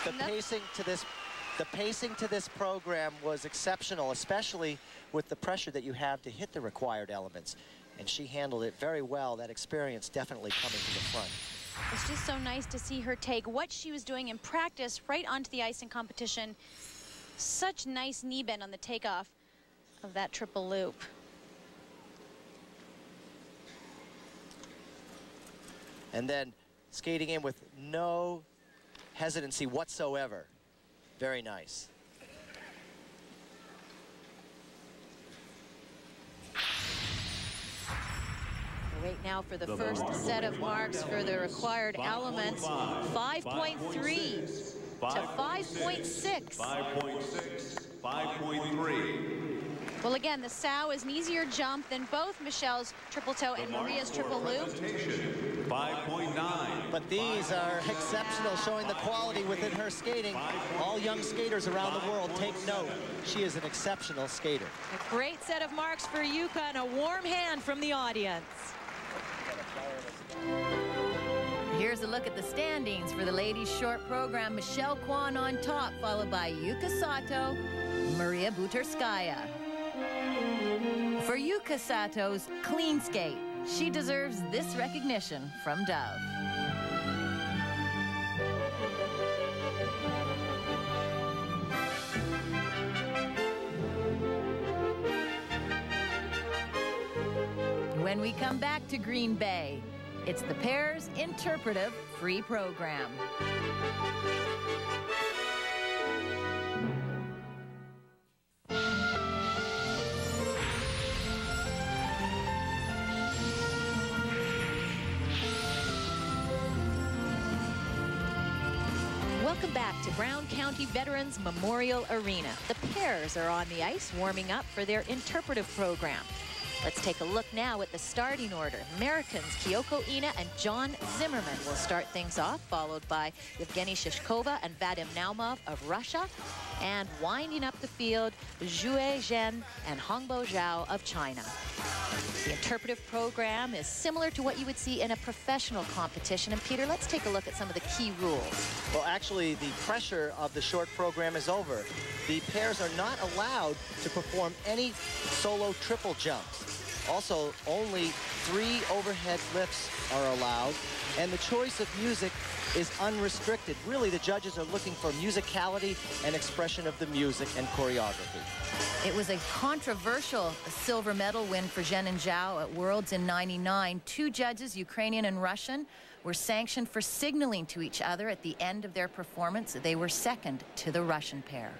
The pacing to this the pacing to this program was exceptional, especially with the pressure that you have to hit the required elements. And she handled it very well. That experience definitely coming to the front. It's just so nice to see her take what she was doing in practice right onto the ice in competition. Such nice knee bend on the takeoff of that triple loop. And then skating in with no hesitancy whatsoever. Very nice. Wait now for the, the first set of marks for the required elements. 5.3 to 5.6. 5.6, 5.3. Well, again, the Salchow is an easier jump than both Michelle's triple toe and Maria's triple loop. 5.9. But these are exceptional, showing the quality within her skating. All young skaters around the world take note. She is an exceptional skater. A great set of marks for Yuka and a warm hand from the audience. Here's a look at the standings for the ladies short program. Michelle Kwan on top, followed by Yuka Sato, Maria Butyrskaya. For Yuka Sato's clean skate, she deserves this recognition from Dove. When we come back to Green Bay, it's the Pairs Interpretive Free Program. Welcome back to Brown County Veterans Memorial Arena. The pairs are on the ice warming up for their interpretive program. Let's take a look now at the starting order. Americans Kyoko Ina and John Zimmerman will start things off, followed by Yevgeny Shishkova and Vadim Naumov of Russia. And winding up the field, Xue Shen and Hongbo Zhao of China. The interpretive program is similar to what you would see in a professional competition. And Peter, let's take a look at some of the key rules. Well, actually, the pressure of the short program is over. The pairs are not allowed to perform any solo triple jumps. Also, only three overhead lifts are allowed, and the choice of music is unrestricted. Really, the judges are looking for musicality and expression of the music and choreography. It was a controversial silver medal win for Shen and Zhao at Worlds in 99. Two judges, Ukrainian and Russian, were sanctioned for signaling to each other at the end of their performance. They were second to the Russian pair.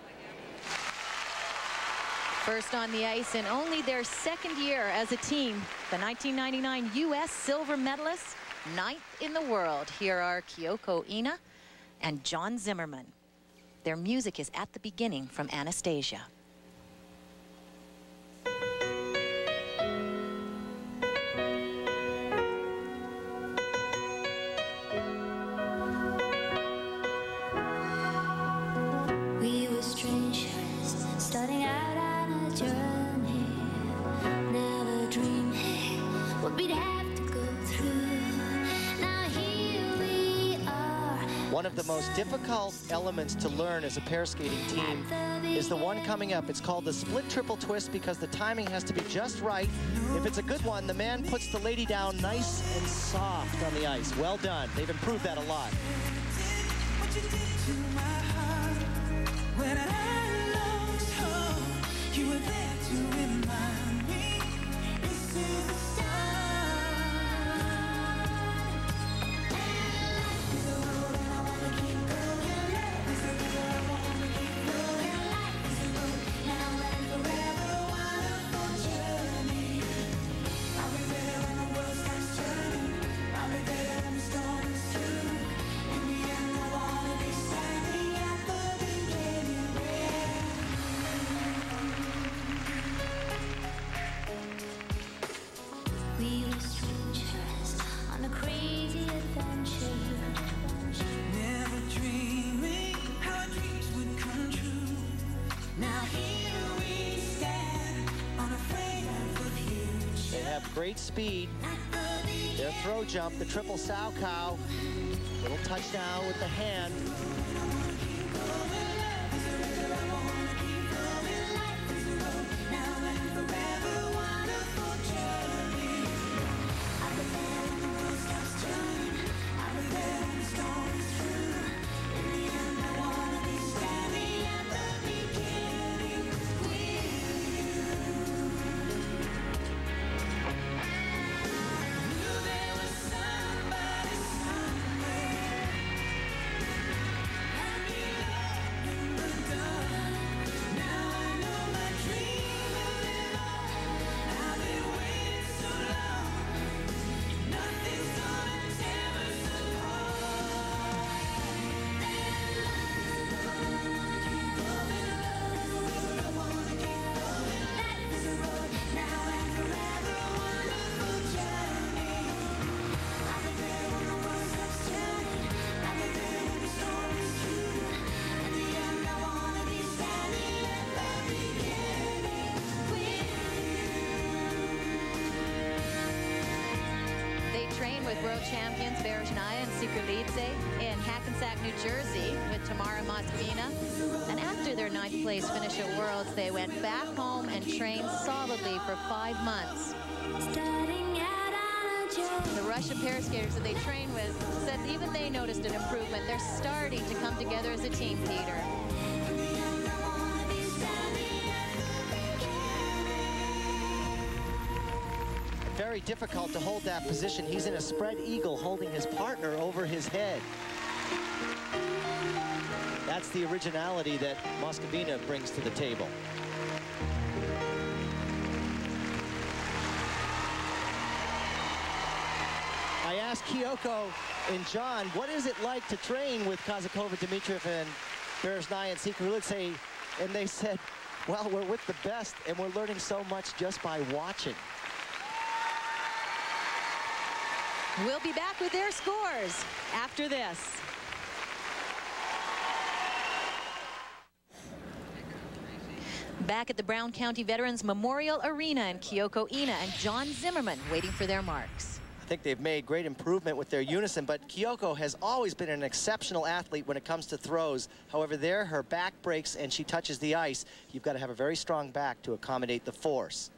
First on the ice in only their second year as a team, the 1999 U.S. silver medalists, ninth in the world. Here are Kyoko Ina and John Zimmerman. Their music is at the beginning from Anastasia. Most difficult elements to learn as a pair skating team is the one coming up. It's called the split triple twist because the timing has to be just right. If it's a good one, the man puts the lady down nice and soft on the ice. Well done. They've improved that a lot. Jump, the triple Salchow. Little touchdown with the hand. With world champions Berezhnaya and Sikharulidze eh? in Hackensack, New Jersey with Tamara Moskvina. And after their ninth place finish at Worlds, they went back home and trained solidly for five months. The Russian pair skaters that they trained with said even they noticed an improvement. They're starting to come together as a team, Peter. Difficult to hold that position. He's in a spread eagle holding his partner over his head. That's the originality that Moskvina brings to the table. I asked Kyoko and John, what is it like to train with Kazakova, Dimitrov, and Berezhnaya and? And they said, well, we're with the best, and we're learning so much just by watching. We'll be back with their scores after this. Back at the Brown County Veterans Memorial Arena in Kyoko Ina and John Zimmerman waiting for their marks. I think they've made great improvement with their unison, but Kyoko has always been an exceptional athlete when it comes to throws. However, there her back breaks and she touches the ice. You've got to have a very strong back to accommodate the force.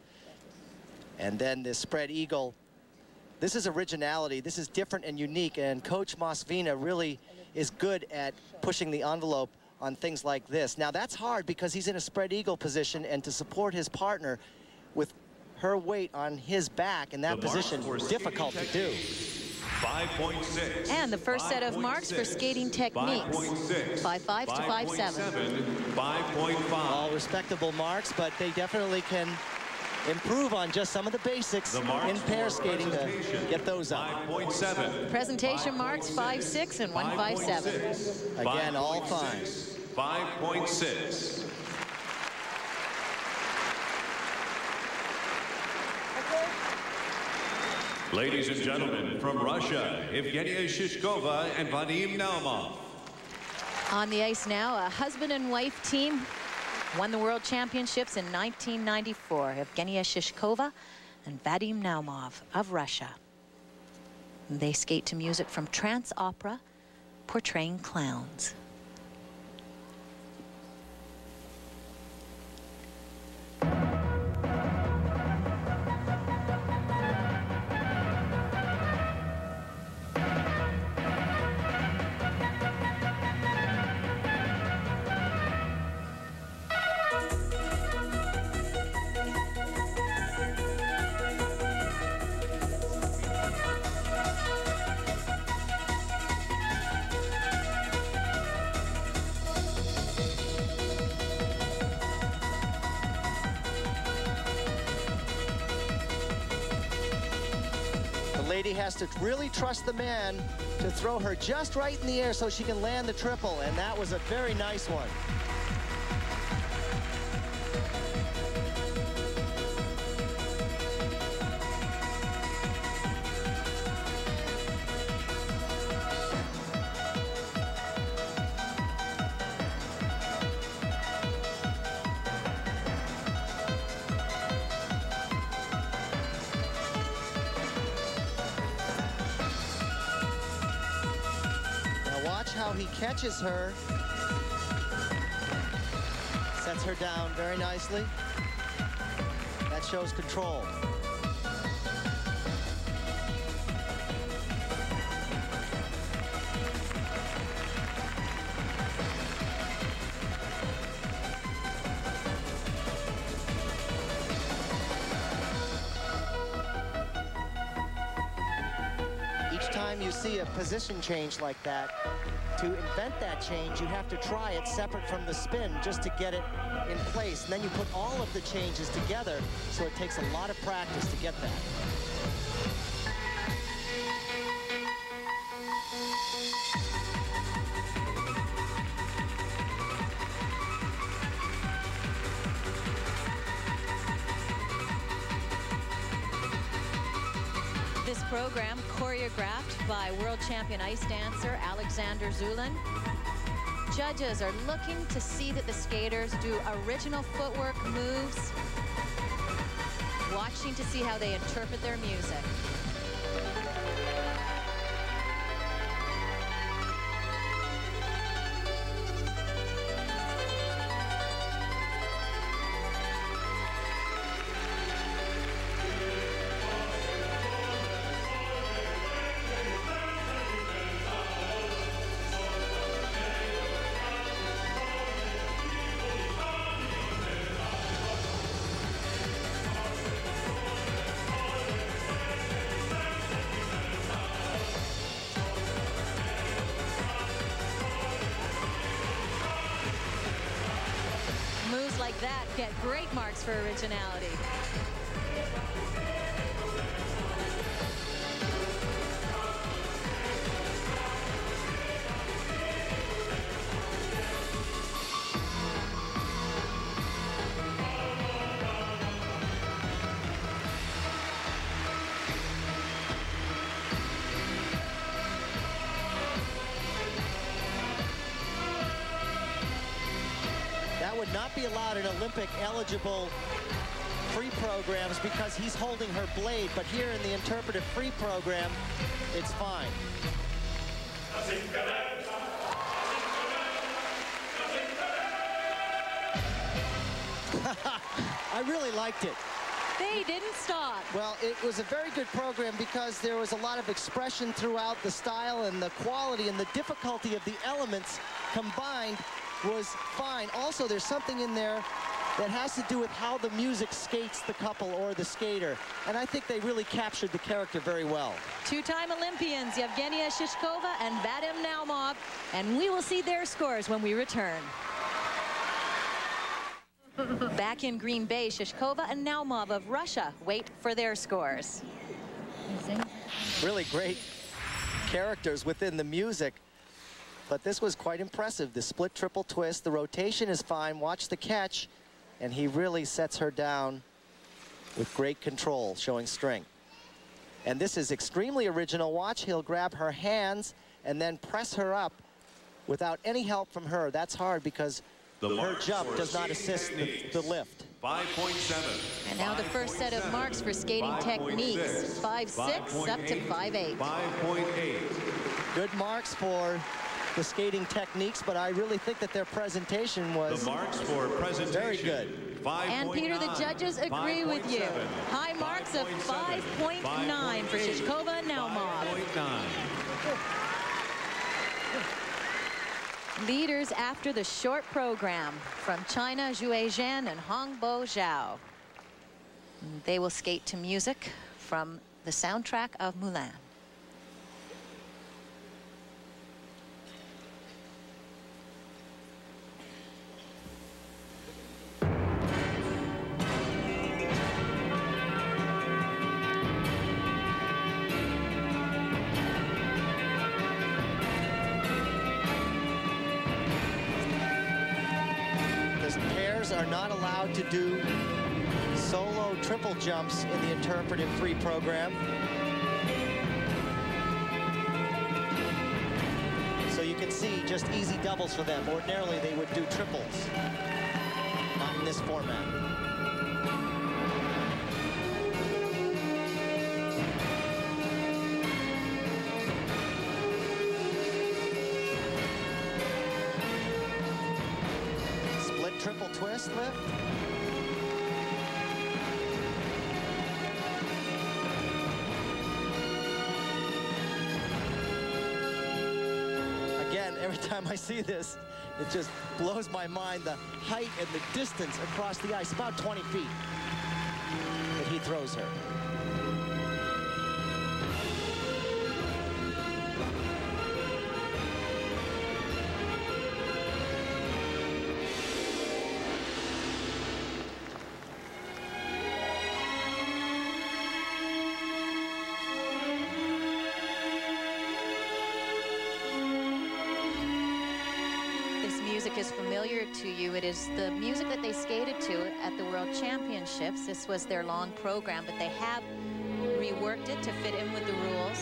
And then this spread eagle this is originality. This is different and unique. And Coach Moskvina really is good at pushing the envelope on things like this. Now, that's hard because he's in a spread eagle position, and to support his partner with her weight on his back in that the position, difficult to do. 5.6. And the first set of marks for skating techniques. 5.5 5 to 5.7. 5.5. All respectable marks, but they definitely can improve on just some of the basics the in pair skating to get those up. 5.7. Presentation marks 5.6 and 1.57. Again, all fine. 5.6. Ladies and gentlemen, from Russia, Evgenia Shishkova and Vadim Naumov. On the ice now, a husband and wife team won the World Championships in 1994. Evgenia Shishkova and Vadim Naumov of Russia. They skate to music from trance opera portraying clowns. Trust the man to throw her just right in the air so she can land the triple, and that was a very nice one. Nicely. That shows control. Each time you see a position change like that, to invent that change, you have to try it separate from the spin just to get it in place. And then you put all of the changes together, so it takes a lot of practice to get that. This program choreographed by world champion ice dancer Alexander Zhulin. Judges are looking to see that the skaters do original footwork moves, watching to see how they interpret their music. For originality. Olympic eligible free programs because he's holding her blade, but here in the interpretive free program, it's fine. [LAUGHS] I really liked it. They didn't stop. Well, it was a very good program because there was a lot of expression throughout the style and the quality and the difficulty of the elements combined was fine. Also, there's something in there that has to do with how the music skates the couple or the skater. And I think they really captured the character very well. Two-time Olympians, Yevgenia Shishkova and Vadim Naumov. And we will see their scores when we return. Back in Green Bay, Shishkova and Naumov of Russia wait for their scores. Really great characters within the music. But this was quite impressive. The split triple twist, the rotation is fine. Watch the catch, and he really sets her down with great control, showing strength. And this is extremely original. Watch, he'll grab her hands and then press her up without any help from her. That's hard because the her jump does not assist the, the lift. 5.7. And now the first set of marks for skating techniques. 5.6 up to 5.8. 5.8. Good marks for the skating techniques, but I really think that their presentation was the marks for presentation. very good. and Peter, the judges agree with you. High marks of 5.9 for Shishkova and Naumov. Leaders after the short program from China, Xue Shen and Hongbo Zhao. They will skate to music from the soundtrack of Mulan. do solo triple jumps in the interpretive free program. So you can see just easy doubles for them. Ordinarily, they would do triples, not in this format. triple twist lift. Every time I see this, it just blows my mind, the height and the distance across the ice, about 20 feet that he throws her. To you. It is the music that they skated to at the World Championships. This was their long program, but they have reworked it to fit in with the rules.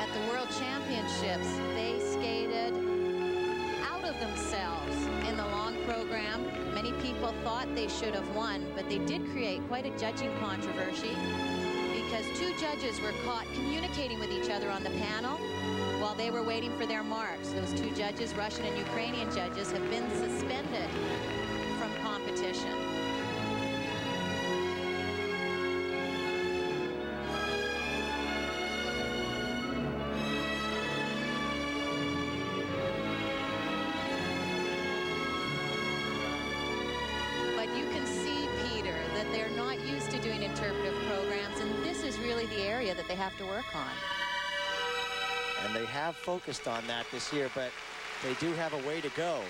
At the World Championships, they skated out of themselves in the long program. Many people thought they should have won, but they did create quite a judging controversy because two judges were caught communicating with each other on the panel while they were waiting for their marks. Those two judges, Russian and Ukrainian judges, have been suspended from competition. But you can see, Peter, that they're not used to doing interpretive programs, and this is really the area that they have to work on. They have focused on that this year, but they do have a way to go.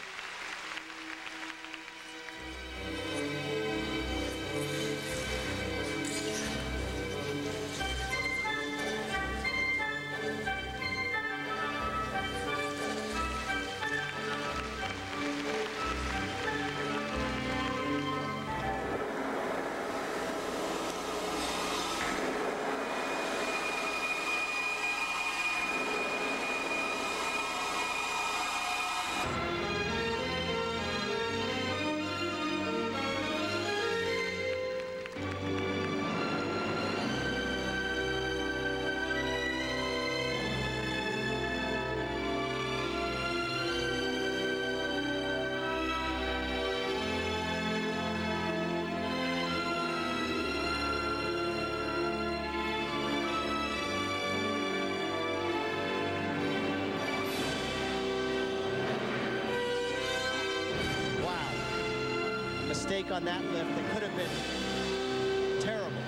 Mistake on that lift that could have been terrible,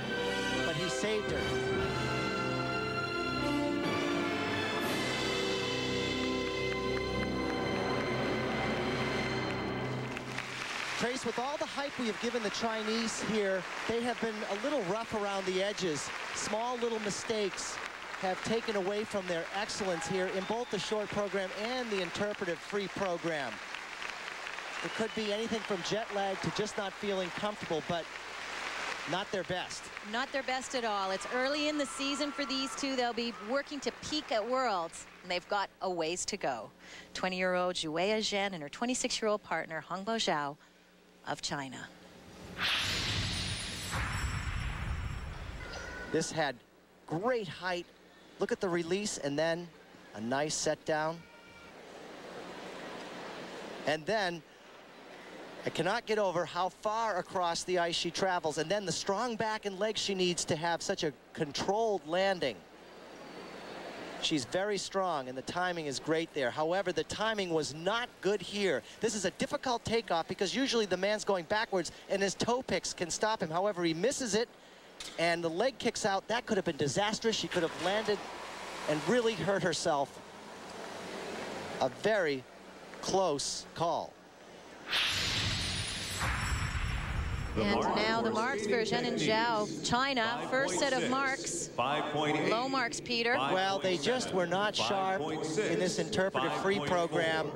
but he saved her. Trace, with all the hype we have given the Chinese here, they have been a little rough around the edges. Small little mistakes have taken away from their excellence here in both the short program and the interpretive free program. It could be anything from jet lag to just not feeling comfortable, but not their best. Not their best at all. It's early in the season for these two. They'll be working to peak at Worlds, and they've got a ways to go. 20-year-old Xue Shen and her 26-year-old partner, Hongbo Zhao of China. This had great height. Look at the release, and then a nice set down. And then I cannot get over how far across the ice she travels and then the strong back and legs she needs to have such a controlled landing. She's very strong and the timing is great there. However, the timing was not good here. This is a difficult takeoff because usually the man's going backwards and his toe picks can stop him. However, he misses it and the leg kicks out. That could have been disastrous. She could have landed and really hurt herself. A very close call. And now the marks for Shen and Zhao. China, first set of marks. Low marks, Peter. Well, they just were not sharp in this interpretive free program.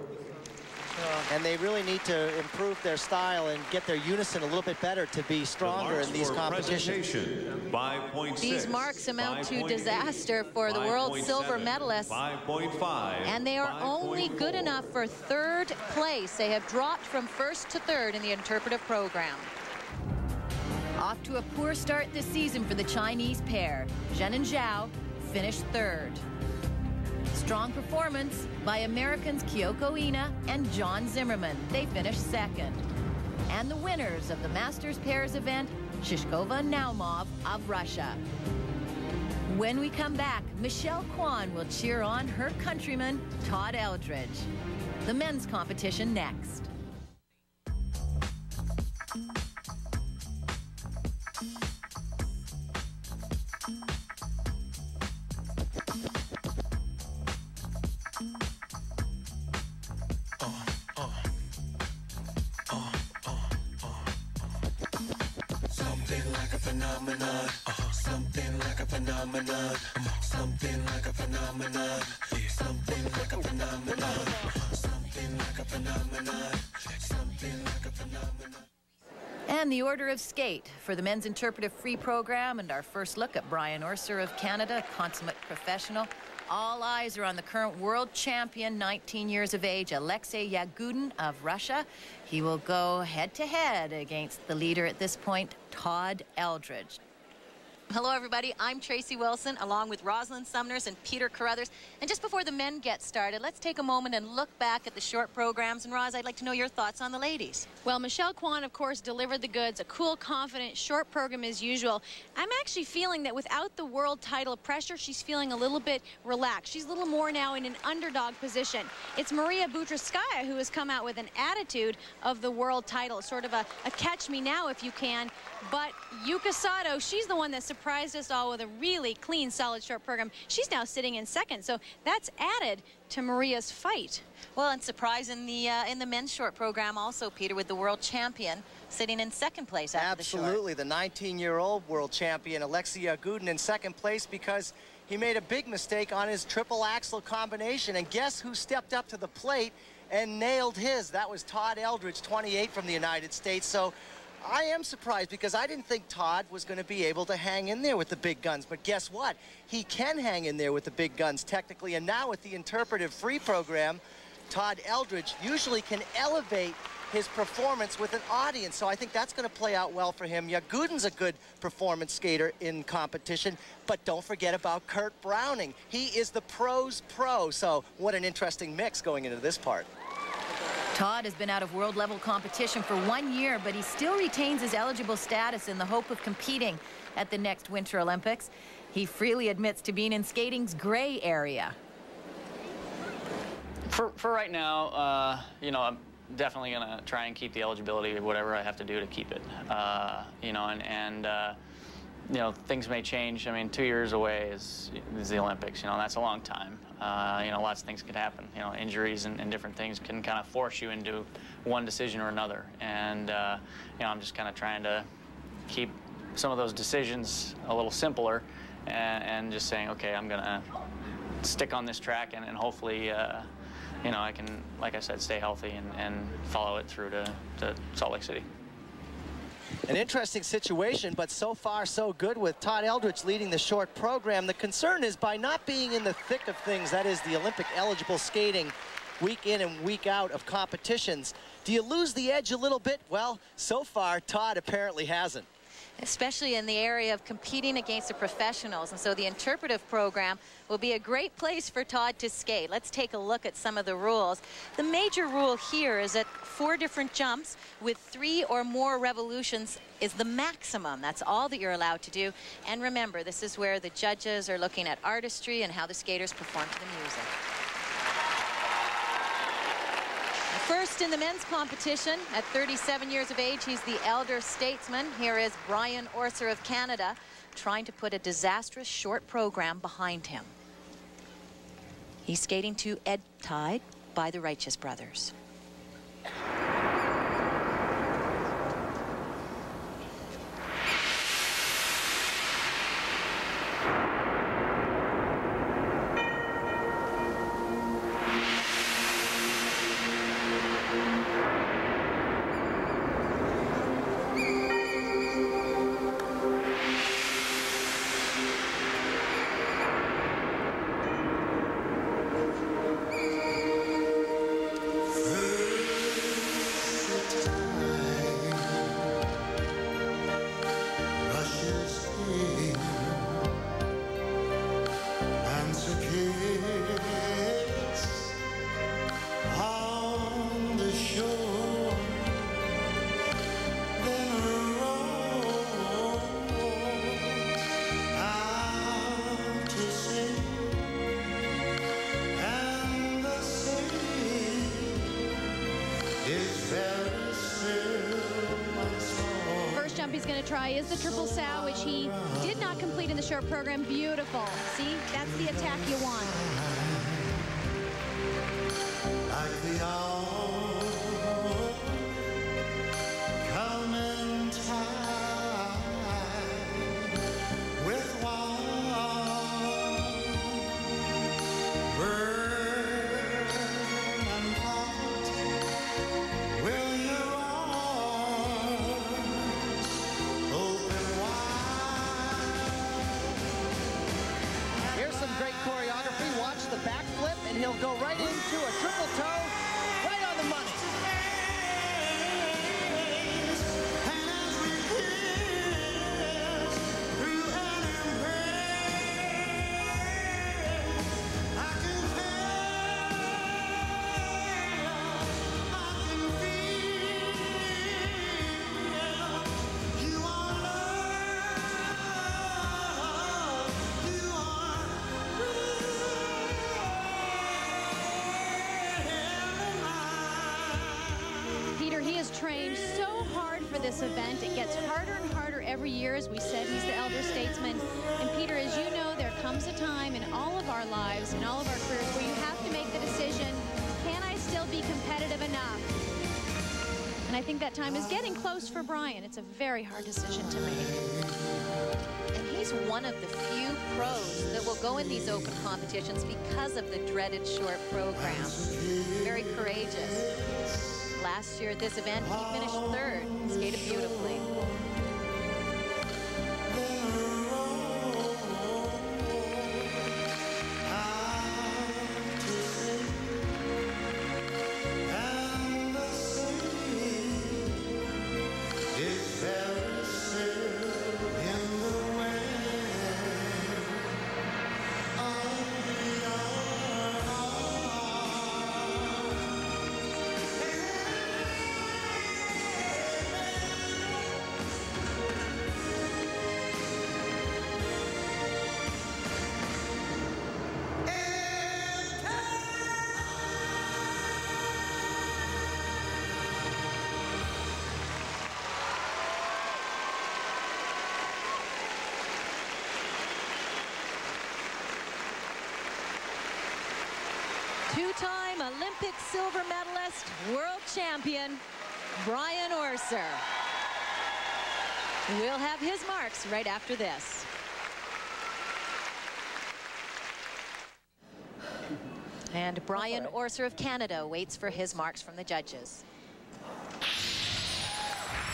And they really need to improve their style and get their unison a little bit better to be stronger in these competitions. These marks amount to disaster for the world silver medalists. And they are only good enough for third place. They have dropped from first to third in the interpretive program. Off to a poor start this season for the Chinese pair. Shen and Zhao finished third. strong performance by Americans Kyoko Ina and John Zimmerman. They finished second. And the winners of the Masters Pairs event, Shishkova Naumov of Russia. When we come back, Michelle Kwan will cheer on her countryman, Todd Eldredge. The men's competition next. Order of skate for the men's interpretive free program and our first look at Brian Orser of Canada, consummate professional. All eyes are on the current world champion, 19 years of age, Alexei Yagudin of Russia. He will go head to head against the leader at this point, Todd Eldredge. Hello, everybody. I'm Tracy Wilson, along with Rosalynn Sumners and Peter Carruthers. And just before the men get started, let's take a moment and look back at the short programs. And Roz, I'd like to know your thoughts on the ladies. Well, Michelle Kwan, of course, delivered the goods. A cool, confident, short program as usual. I'm actually feeling that without the world title pressure, she's feeling a little bit relaxed. She's a little more now in an underdog position. It's Maria Butyrskaya who has come out with an attitude of the world title, sort of a, a catch me now if you can. But Yuka Sato, she's the one that surprised us all with a really clean, solid short program. She's now sitting in second, so that's added to Maria's fight. Well, and surprise in the uh, in the men's short program also, Peter, with the world champion sitting in second place after Absolutely, the 19-year-old world champion Alexei Yagudin in second place because he made a big mistake on his triple axel combination. And guess who stepped up to the plate and nailed his? That was Todd Eldredge, 28 from the United States. So I am surprised because I didn't think Todd was going to be able to hang in there with the big guns. But guess what? He can hang in there with the big guns technically. And now with the interpretive free program, Todd Eldredge usually can elevate his performance with an audience. So I think that's going to play out well for him. Yagudin's a good performance skater in competition, but don't forget about Kurt Browning. He is the pro's pro. So what an interesting mix going into this part. Todd has been out of world level competition for one year, but he still retains his eligible status in the hope of competing at the next Winter Olympics. He freely admits to being in skating's gray area. For, for right now, uh, you know, I'm definitely going to try and keep the eligibility, whatever I have to do to keep it. Uh, you know, and, and uh, you know, things may change. I mean, two years away is, is the Olympics, you know, that's a long time. Uh, you know, lots of things could happen. You know, injuries and, and, different things can kind of force you into one decision or another. And, uh, you know, I'm just kind of trying to keep some of those decisions a little simpler and, and just saying, okay, I'm going to stick on this track and, and hopefully, uh, you know, I can, like I said, stay healthy and, and follow it through to, to Salt Lake City. An interesting situation, but so far so good with Todd Eldredge leading the short program. The concern is by not being in the thick of things, that is the Olympic eligible skating week in and week out of competitions, do you lose the edge a little bit? Well, so far, Todd apparently hasn't especially in the area of competing against the professionals. And so the interpretive program will be a great place for Todd to skate. Let's take a look at some of the rules. The major rule here is that four different jumps with three or more revolutions is the maximum. That's all that you're allowed to do. And remember, this is where the judges are looking at artistry and how the skaters perform to the music. First in the men's competition at 37 years of age, he's the elder statesman. Here is Brian Orser of Canada trying to put a disastrous short program behind him. He's skating to Ebb Tide by the Righteous Brothers. The triple sow, which he did not complete in the short program. Beautiful. This event. It gets harder and harder every year. As we said, he's the elder statesman. And Peter, as you know, there comes a time in all of our lives, in all of our careers, where you have to make the decision, can I still be competitive enough? And I think that time is getting close for Brian. It's a very hard decision to make. And he's one of the few pros that will go in these open competitions because of the dreaded short program. Very courageous. Last year at this event, he finished third, skated beautifully. Olympic silver medalist, world champion, Brian Orser. We'll have his marks right after this. And Brian Orser of Canada waits for his marks from the judges.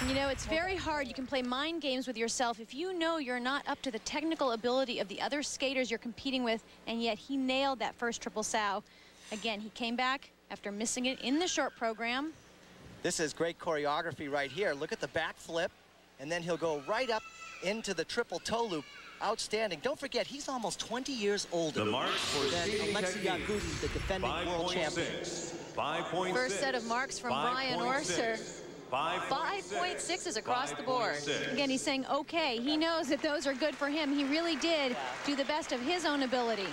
You know, it's very hard. You can play mind games with yourself if you know you're not up to the technical ability of the other skaters you're competing with, and yet he nailed that first triple sow. Again, he came back after missing it in the short program. This is great choreography right here. Look at the back flip, and then he'll go right up into the triple toe loop. Outstanding. Don't forget, he's almost 20 years older The marks for than skating Alexei. Yagudin, the defending world champion. 5.6. First set of marks from Brian Orser. 5.6 is across the board. Again, he's saying, okay, he knows that those are good for him. He really did do the best of his own ability.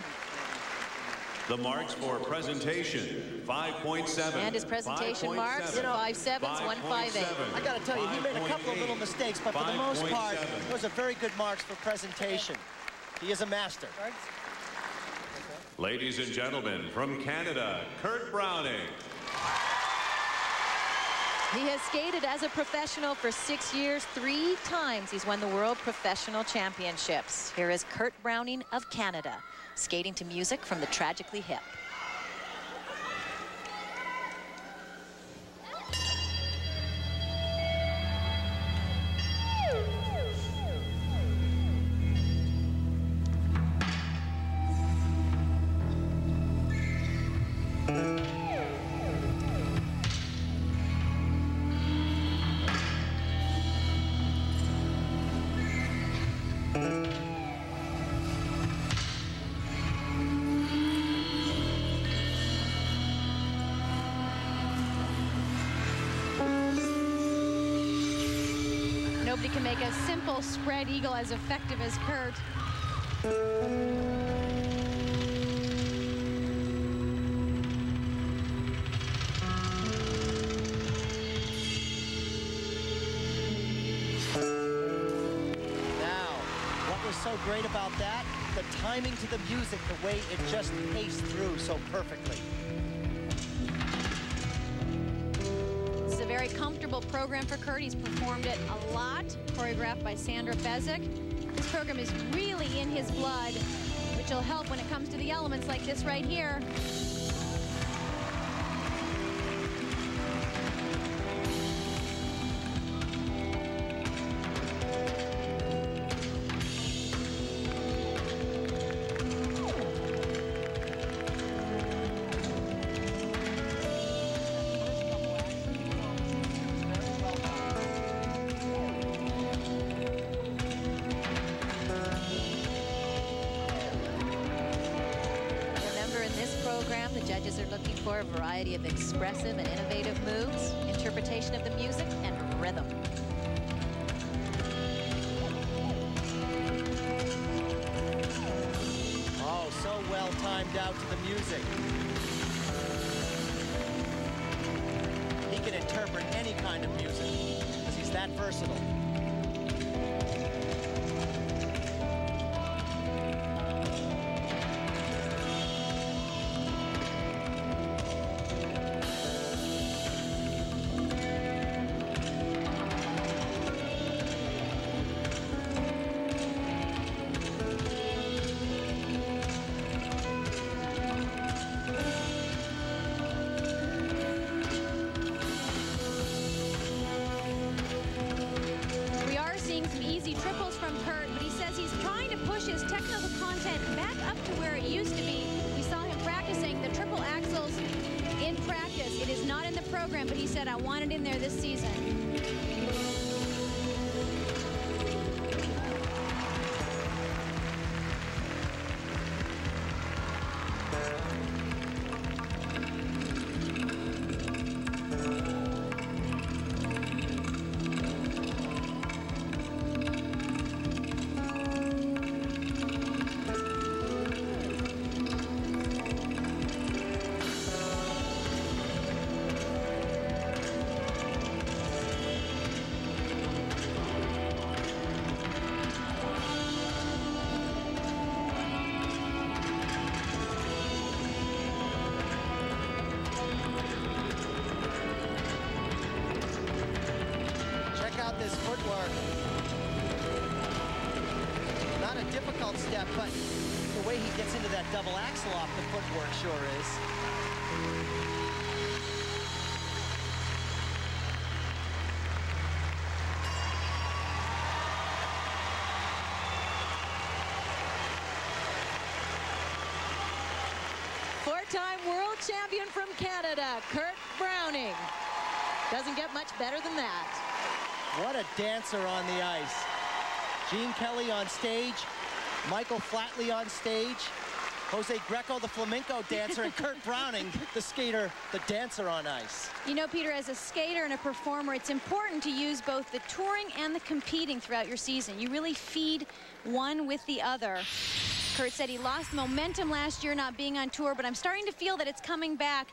The marks for presentation, 5.7. And his presentation marks, 5.7s, 1.58. I got to tell you, he made a couple of little mistakes, but for the most part, 5.7. those are very good marks for presentation. He is a master. Ladies and gentlemen, from Canada, Kurt Browning. He has skated as a professional for six years. Three times he's won the World Professional Championships. Here is Kurt Browning of Canada, skating to music from the Tragically Hip. Spread eagle as effective as Kurt. Now, what was so great about that? The timing to the music, the way it just paced through so perfectly. This is a very comfortable program for Kurt. He's performed it a lot, choreographed by Sandra Bezic. This program is really in his blood, which will help when it comes to the elements like this right here. Variety of expressive and innovative moves, interpretation of the music, and rhythm. Oh, so well timed out to the music. He can interpret any kind of music because he's that versatile. Champion from Canada, Kurt Browning. Doesn't get much better than that. What a dancer on the ice. Gene Kelly on stage, Michael Flatley on stage, Jose Greco, the flamenco dancer, and Kurt Browning, [LAUGHS] the skater, the dancer on ice. You know, Peter, as a skater and a performer, it's important to use both the touring and the competing throughout your season. You really feed one with the other. Kurt said he lost momentum last year not being on tour, but I'm starting to feel that it's coming back.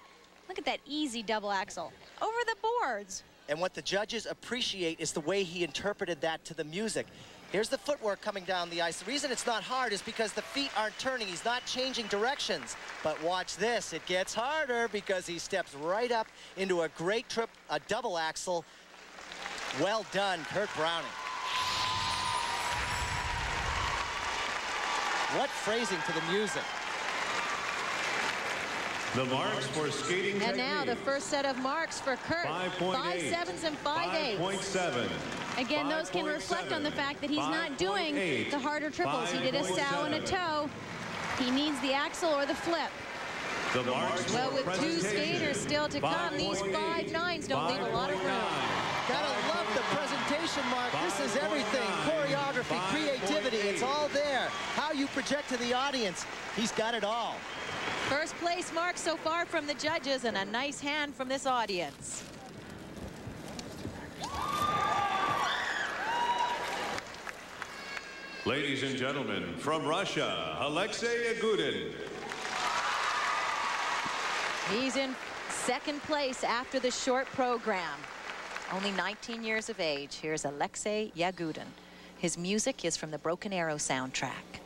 Look at that easy double axel over the boards. And what the judges appreciate is the way he interpreted that to the music. Here's the footwork coming down the ice. The reason it's not hard is because the feet aren't turning. He's not changing directions. But watch this. It gets harder because he steps right up into a great trip, a double axel. Well done, Kurt Browning. What phrasing to the music. The marks for skating And now the first set of marks for Kurt. Five sevens and five eights. 5.7. Again, those can reflect on the fact that he's not doing the harder triples. He did a sow and a toe. He needs the axel or the flip. The marks well, with two skaters still to come, these five nines don't leave a lot of room. Gotta love the presentation, Mark. This is everything. Choreography, creativity, it's all there. How you project to the audience, he's got it all. First place mark so far from the judges and a nice hand from this audience. Ladies and gentlemen, from Russia, Alexei Yagudin. He's in second place after the short program. Only 19 years of age. Here's Alexei Yagudin. His music is from the Broken Arrow soundtrack.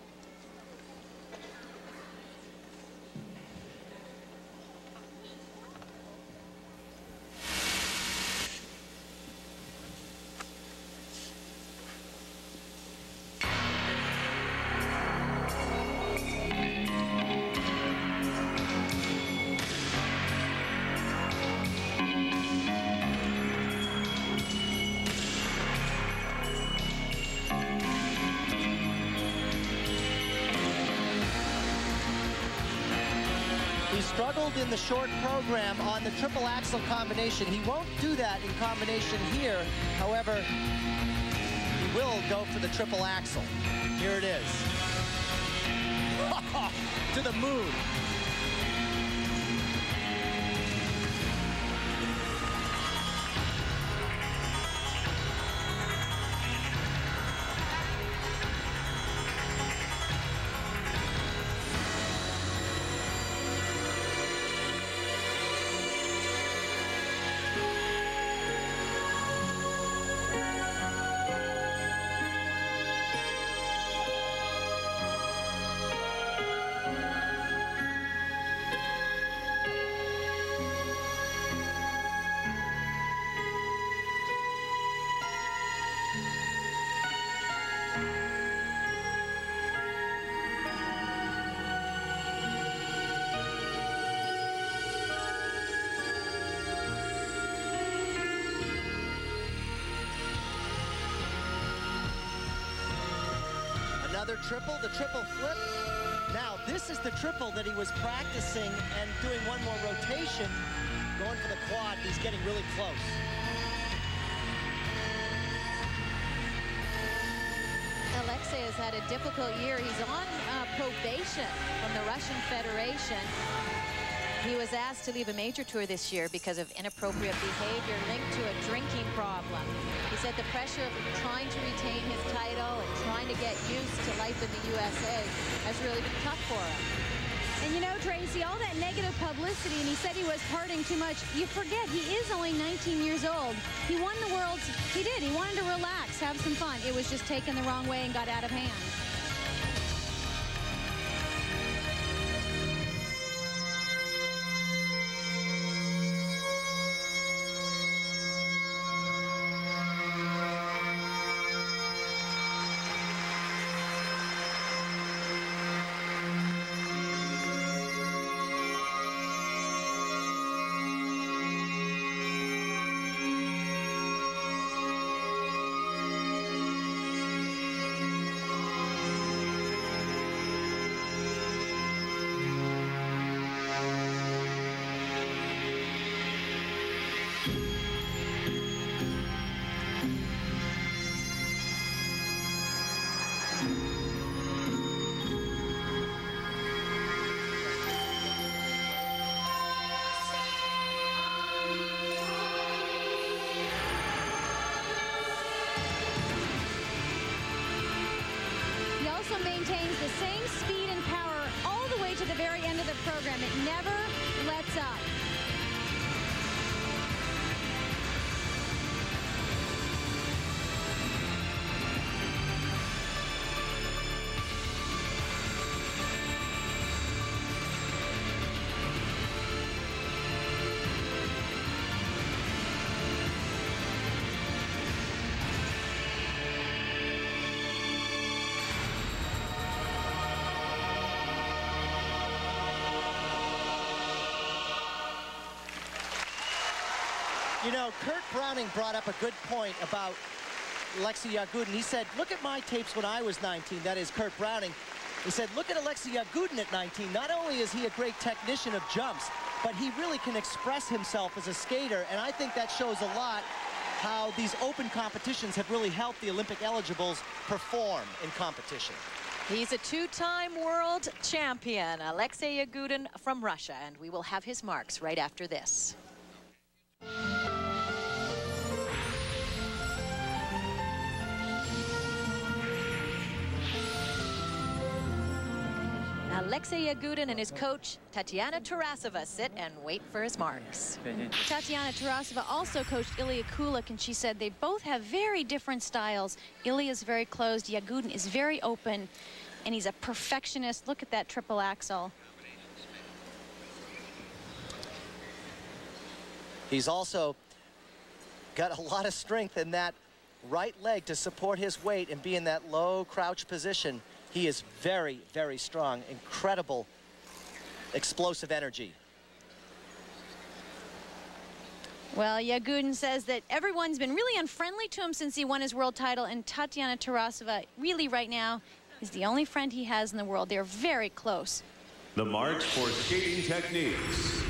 Short program on the triple axel combination. He won't do that in combination here. However, he will go for the triple axel. Here it is. [LAUGHS] to the moon. Another triple, the triple flip. Now, this is the triple that he was practicing and doing one more rotation. Going for the quad, he's getting really close. Alexei has had a difficult year. He's on uh, probation from the Russian Federation. He was asked to leave a major tour this year because of inappropriate behavior linked to a drinking problem. He said the pressure of trying to retain his title and trying to get used to life in the USA has really been tough for him. And you know, Tracy, all that negative publicity, and he said he was partying too much, you forget he is only 19 years old. He won the world. He did. He wanted to relax, have some fun. It was just taken the wrong way and got out of hand. Browning brought up a good point about Alexei Yagudin. He said, look at my tapes when I was 19. That is Kurt Browning. He said, look at Alexei Yagudin at 19. Not only is he a great technician of jumps, but he really can express himself as a skater. And I think that shows a lot how these open competitions have really helped the Olympic eligibles perform in competition. He's a two-time world champion, Alexei Yagudin from Russia, and we will have his marks right after this. Alexei Yagudin and his coach, Tatiana Tarasova, sit and wait for his marks. [LAUGHS] Tatiana Tarasova also coached Ilya Kulik, and she said they both have very different styles. Ilya is very closed, Yagudin is very open, and he's a perfectionist. Look at that triple axel. He's also got a lot of strength in that right leg to support his weight and be in that low crouch position. He is very, very strong, incredible explosive energy. Well, Yagudin says that everyone's been really unfriendly to him since he won his world title, and Tatiana Tarasova really right now is the only friend he has in the world. They're very close. The marks for skating techniques.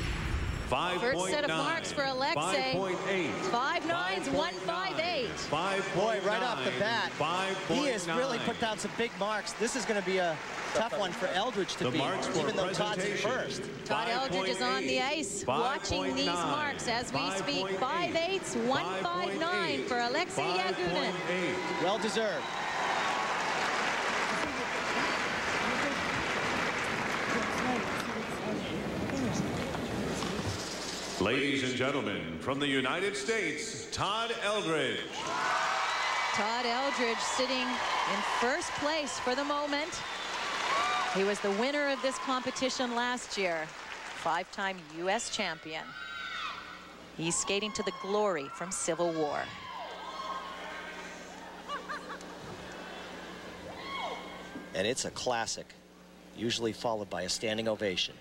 Five First set of marks for Alexei. 5.8. Five nines, one five eight. Five Boy, right off the bat, he has really 5.9. put down some big marks. This is going to be a tough one for Eldredge to The beat, marks for even though Todd's in presentation. first. Todd Eldredge is on the ice, watching these 5.9, marks as we speak. 5.8, Five eights, one five nine for Alexei Yagudin. Well deserved. Ladies and gentlemen, from the United States, Todd Eldredge. Todd Eldredge sitting in first place for the moment. He was the winner of this competition last year, five-time U.S. champion. He's skating to the glory from Civil War. And it's a classic, usually followed by a standing ovation.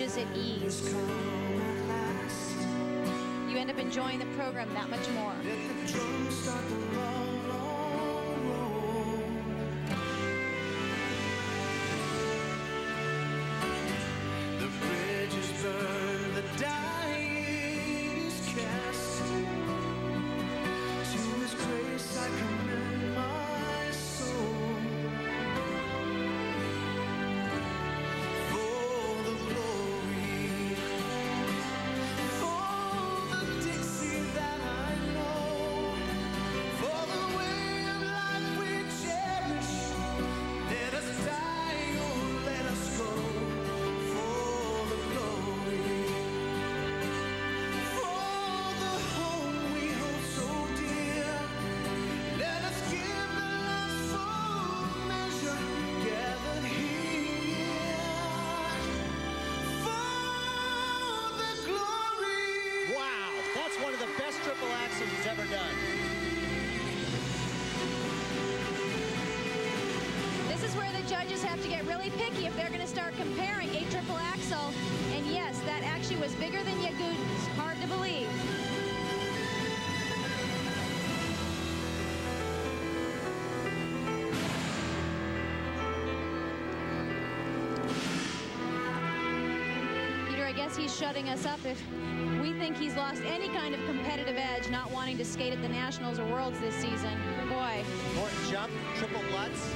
At ease. You end up enjoying the program that much more. Guess he's shutting us up if we think he's lost any kind of competitive edge not wanting to skate at the Nationals or Worlds this season. Boy. Important jump, triple lutz.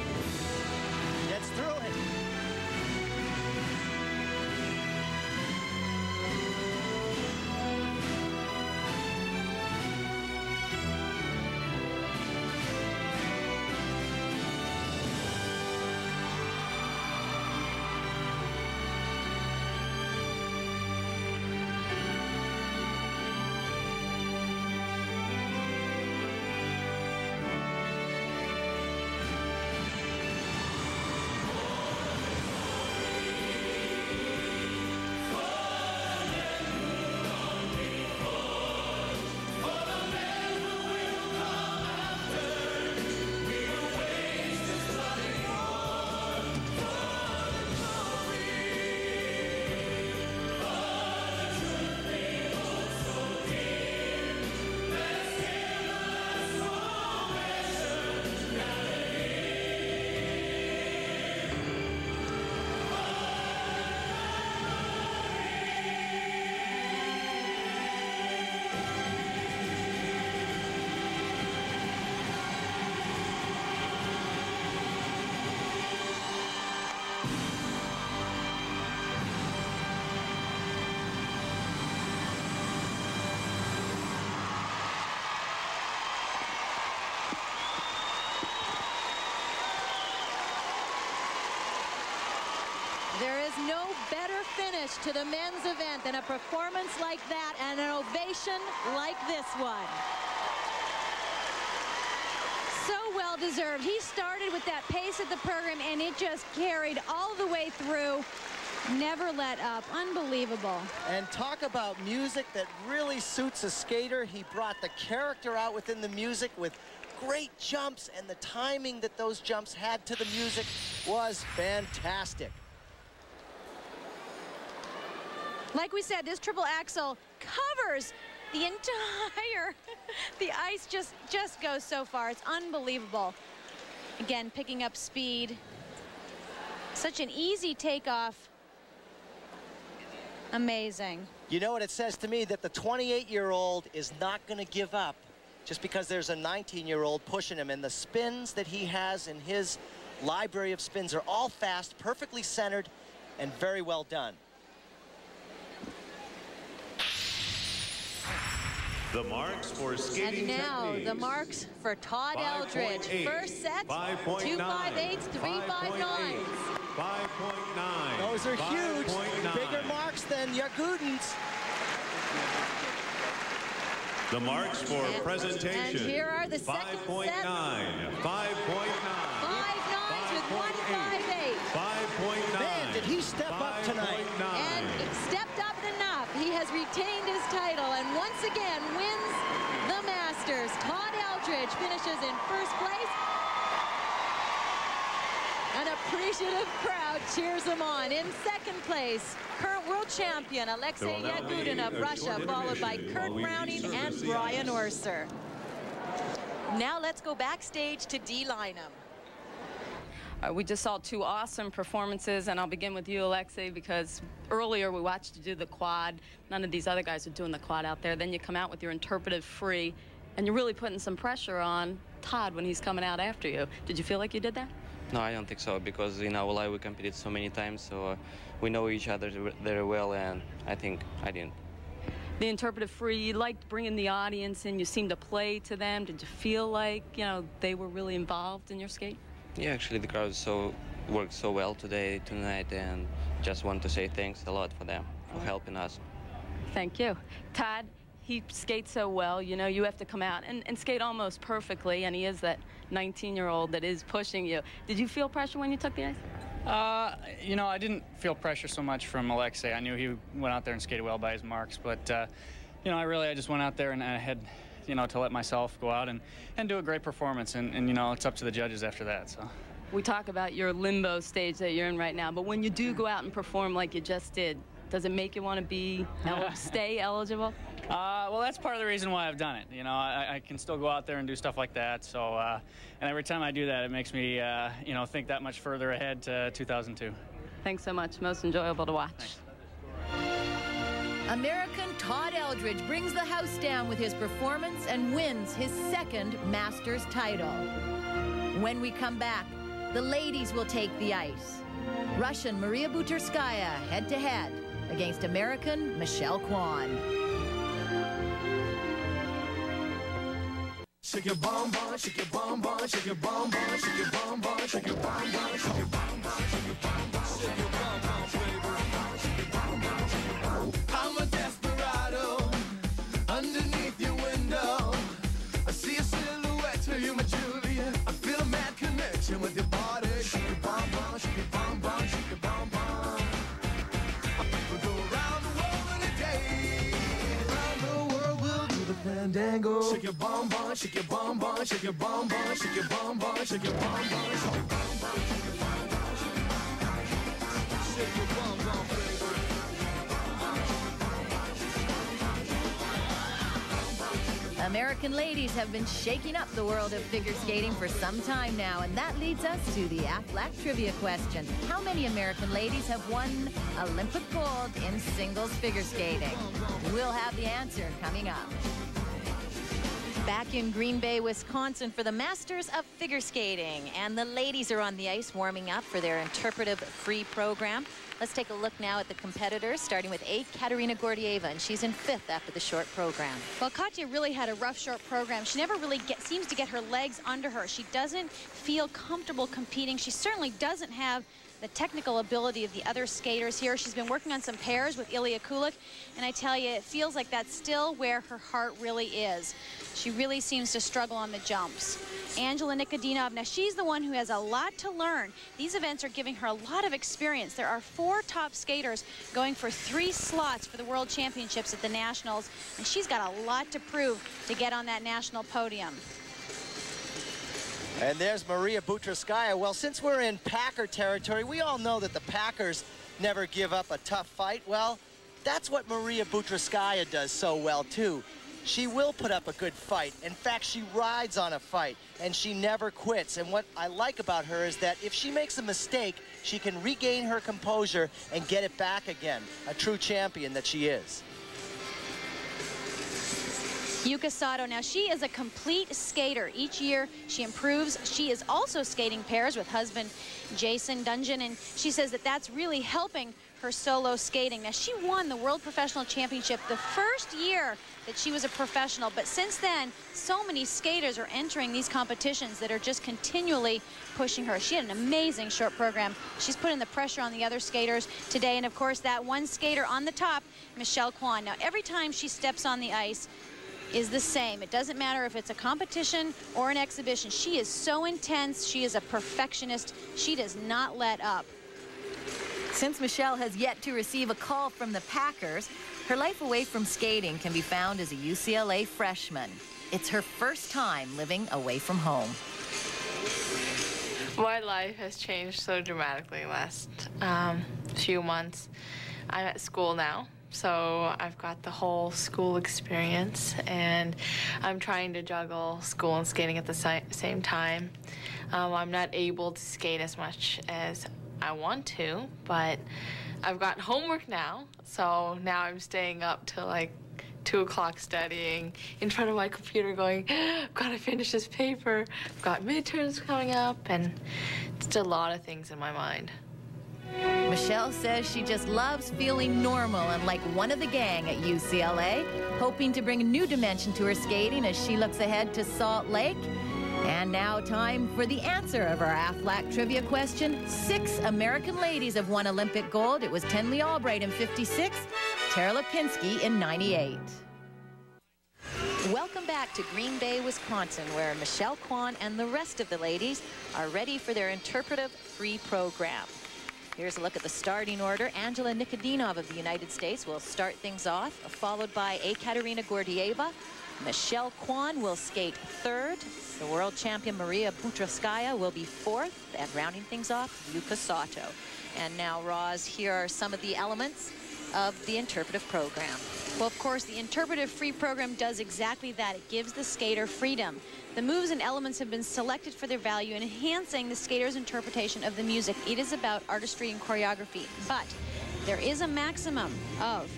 Better finish to the men's event than a performance like that and an ovation like this one. So well deserved. He started with that pace of the program and it just carried all the way through. Never let up. Unbelievable. And talk about music that really suits a skater. He brought the character out within the music with great jumps, and the timing that those jumps had to the music was fantastic. Like we said, this triple axel covers the entire, [LAUGHS] the ice just, just goes so far. It's unbelievable. Again, picking up speed. Such an easy takeoff. Amazing. You know what it says to me? That the 28-year-old is not going to give up just because there's a 19-year-old pushing him. And the spins that he has in his library of spins are all fast, perfectly centered, and very well done. The marks for skating And now techniques. the marks for Todd Eldredge. 5.8, First set, 5.9, two five eights, three five nines. 5.9. Those are huge. 5.9. Bigger marks than Yagudin's. The marks for presentation. and here are the second 5.9, set. 5.9, Five nines with one five eight. 5.9. Man, did he step up tonight. 5.9. And stepped up enough. He has retained his title and once again wins the Masters. Todd Eldredge finishes in first place. An appreciative crowd cheers him on. In second place, current world champion Alexei There will now be Yagudin of Russia, followed by Kurt while Browning and Brian ice. Orser. Now let's go backstage to D. Lynam. Uh, we just saw two awesome performances, and I'll begin with you, Alexei, because earlier we watched you do the quad. None of these other guys are doing the quad out there. Then you come out with your interpretive free, and you're really putting some pressure on Todd when he's coming out after you. Did you feel like you did that? No, I don't think so because in our life we competed so many times, so uh, we know each other very well, and I think I didn't. The interpretive free, you liked bringing the audience in. You seemed to play to them. Did you feel like, you know, they were really involved in your skate? Yeah, actually the crowd so worked so well today, tonight, and just want to say thanks a lot for them for helping us. Thank you. Todd, he skates so well, you know, you have to come out and, and skate almost perfectly, and he is that 19-year-old that is pushing you. Did you feel pressure when you took the ice? Uh, you know, I didn't feel pressure so much from Alexei. I knew he went out there and skated well by his marks, but uh, you know, I really I just went out there and I had, you know, to let myself go out and, and do a great performance, and, and you know, it's up to the judges after that. So. We talk about your limbo stage that you're in right now, but when you do go out and perform like you just did, does it make you want to be [LAUGHS] el- stay eligible? Uh, well, that's part of the reason why I've done it. You know, I, I can still go out there and do stuff like that. So, uh, and every time I do that, it makes me, uh, you know, think that much further ahead to 2002. Thanks so much. Most enjoyable to watch. American Todd Eldredge brings the house down with his performance and wins his second Masters title. When we come back, the ladies will take the ice. Russian Maria Butyrskaya head-to-head against American Michelle Kwan. Shake your bum bum, shake your bum bum, shake your bum bum, shake your bum bum, shake your bum bum, shake your bum bum, Fandango. Shake your bum bum, shake your bum bum, shake your bum bum, shake your bum bum, shake your bum bum. American ladies have been shaking up the world of figure skating for some time now, and that leads us to the Aflac trivia question. How many American ladies have won Olympic gold in singles figure skating? We'll have the answer coming up. Back in Green Bay, Wisconsin for the Masters of Figure Skating. And the ladies are on the ice warming up for their interpretive free program. Let's take a look now at the competitors, starting with A. Katerina Gordeeva, and she's in fifth after the short program. Well, Katya really had a rough short program. She never really get, seems to get her legs under her. She doesn't feel comfortable competing. She certainly doesn't have the technical ability of the other skaters here. She's been working on some pairs with Ilya Kulik, and I tell you, it feels like that's still where her heart really is. She really seems to struggle on the jumps. Angela now she's the one who has a lot to learn. These events are giving her a lot of experience. There are four top skaters going for three slots for the World Championships at the Nationals, and she's got a lot to prove to get on that national podium. And there's Maria Butyrskaya. Well, since we're in Packer territory, we all know that the Packers never give up a tough fight. Well, that's what Maria Butyrskaya does so well, too. She will put up a good fight. In fact, she rides on a fight, and she never quits. And what I like about her is that if she makes a mistake, she can regain her composure and get it back again. A true champion that she is. Yuka Sato, now she is a complete skater. Each year she improves. She is also skating pairs with husband Jason Dungjen, and she says that that's really helping her solo skating. Now she won the World Professional Championship the first year that she was a professional, but since then, so many skaters are entering these competitions that are just continually pushing her. She had an amazing short program. She's putting the pressure on the other skaters today, and of course that one skater on the top, Michelle Kwan. Now every time she steps on the ice, is the same. It doesn't matter if it's a competition or an exhibition. She is so intense. She is a perfectionist. She does not let up. Since Michelle has yet to receive a call from the Packers, her life away from skating can be found as a UCLA freshman. It's her first time living away from home. My life has changed so dramatically in the last um, few months. I'm at school now, so I've got the whole school experience, and I'm trying to juggle school and skating at the si same time. Um, I'm not able to skate as much as I want to, but I've got homework now, so now I'm staying up till like two o'clock studying in front of my computer going, I've got to finish this paper. I've got midterms coming up, and it's a lot of things in my mind. Michelle says she just loves feeling normal and like one of the gang at UCLA, hoping to bring a new dimension to her skating as she looks ahead to Salt Lake. And now time for the answer of our AFLAC trivia question. Six American ladies have won Olympic gold. It was Tenley Albright in 56, Tara Lipinski in 98. Welcome back to Green Bay, Wisconsin, where Michelle Kwan and the rest of the ladies are ready for their interpretive free program. Here's a look at the starting order. Angela Nikodinov of the United States will start things off, followed by Ekaterina Gordeeva. Michelle Kwan will skate third. The world champion Maria Butyrskaya will be fourth. And rounding things off, Yuka Sato. And now, Roz, here are some of the elements of the interpretive program. Well, of course, the interpretive free program does exactly that. It gives the skater freedom. The moves and elements have been selected for their value, in enhancing the skater's interpretation of the music. It is about artistry and choreography, but there is a maximum of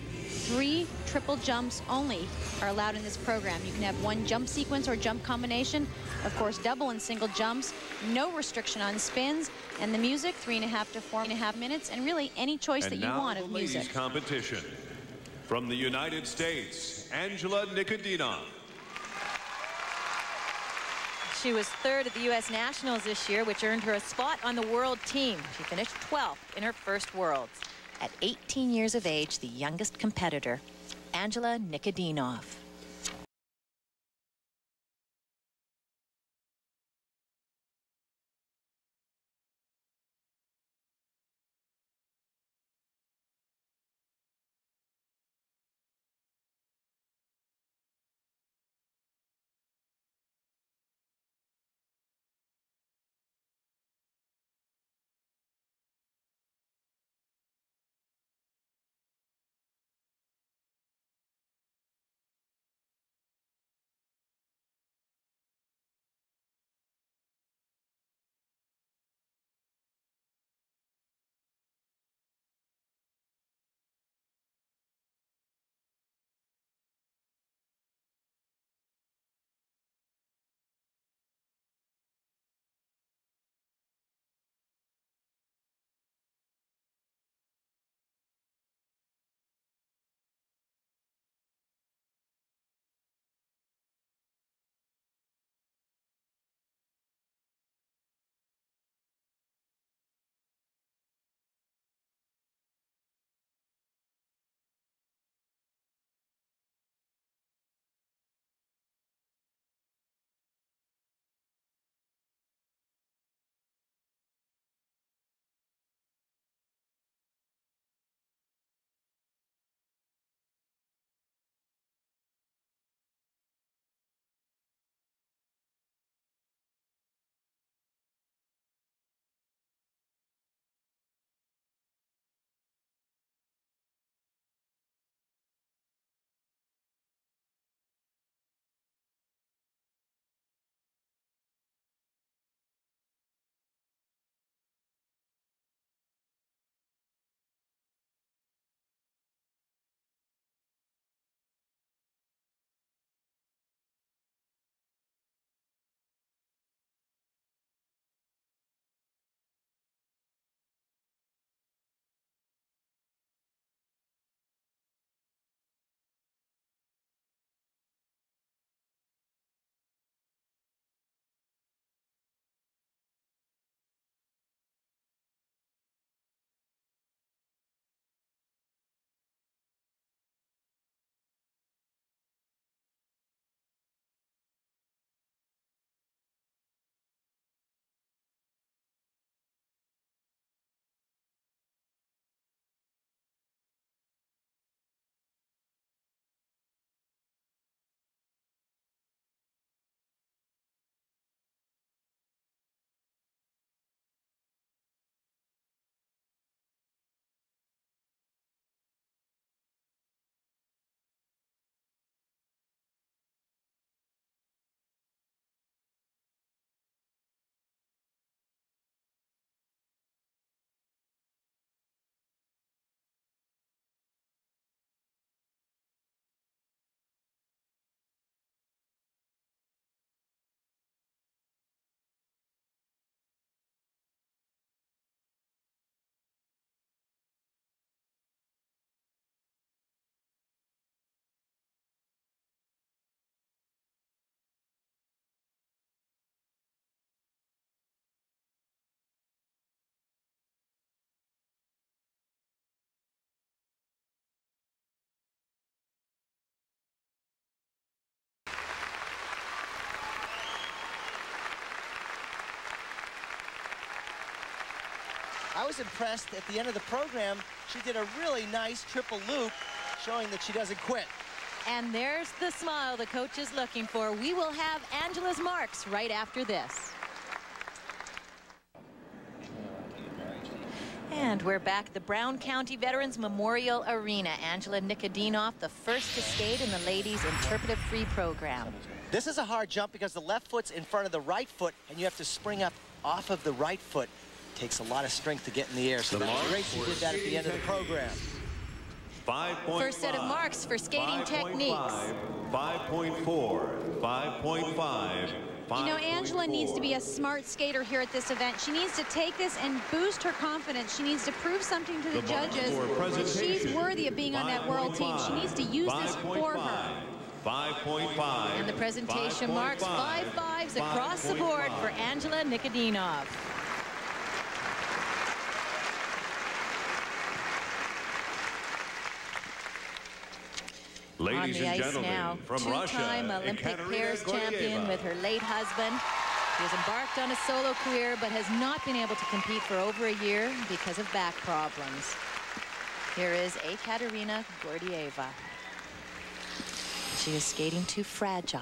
three triple jumps only are allowed in this program. You can have one jump sequence or jump combination. Of course, double and single jumps. No restriction on spins. And the music, three and a half to four and a half minutes. And really, any choice and that you want of music. ladies competition. From the United States, Angela Nikodinov. She was third at the U.S. Nationals this year, which earned her a spot on the world team. She finished 12th in her first Worlds. At 18 years of age, the youngest competitor, Angela Nikodinov. I was impressed at the end of the program. She did a really nice triple loop showing that she doesn't quit. And there's the smile the coach is looking for. We will have Angela's marks right after this. And we're back at the Brown County Veterans Memorial Arena. Angela Nikodinov, the first to skate in the ladies' interpretive free program. This is a hard jump because the left foot's in front of the right foot, and you have to spring up off of the right foot. Takes a lot of strength to get in the air, so The that great she did that at the end of the program. 5.5. First set of marks for skating techniques. 5.4, 5.5, You know, Angela needs to be a smart skater here at this event. She needs to take this and boost her confidence. She needs to prove something to the, The judges that she's worthy of being on that world team. She needs to use this for her. 5.5. And the presentation marks five fives across the board for Angela Nikodinov. Ladies on the and ice gentlemen, now, from Russia, two-time Olympic pairs champion with her late husband. She has embarked on a solo career, but has not been able to compete for over a year because of back problems. Here is Ekaterina Gordeeva. She is skating too fragile.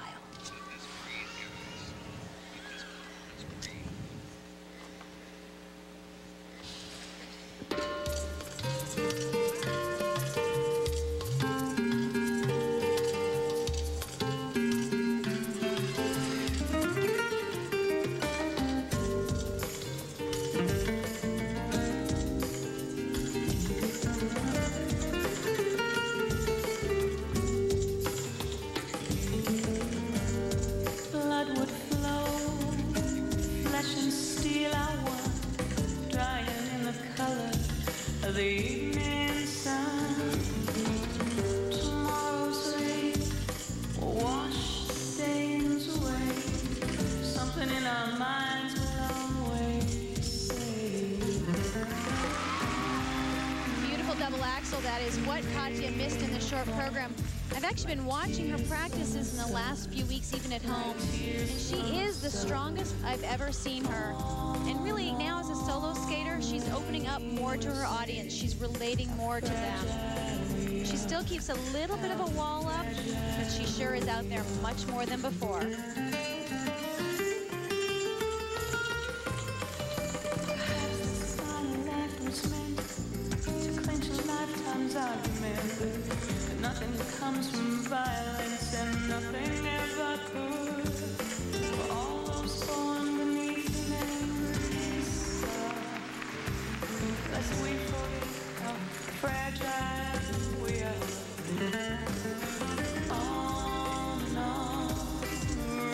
What Katya missed in the short program. I've actually been watching her practices in the last few weeks, even at home. And she is the strongest I've ever seen her. And really, now as a solo skater, she's opening up more to her audience. She's relating more to them. She still keeps a little bit of a wall up, but she sure is out there much more than before. Comes from violence and nothing ever could. All those born beneath an angry. Lest we forget how fragile we are. Oh,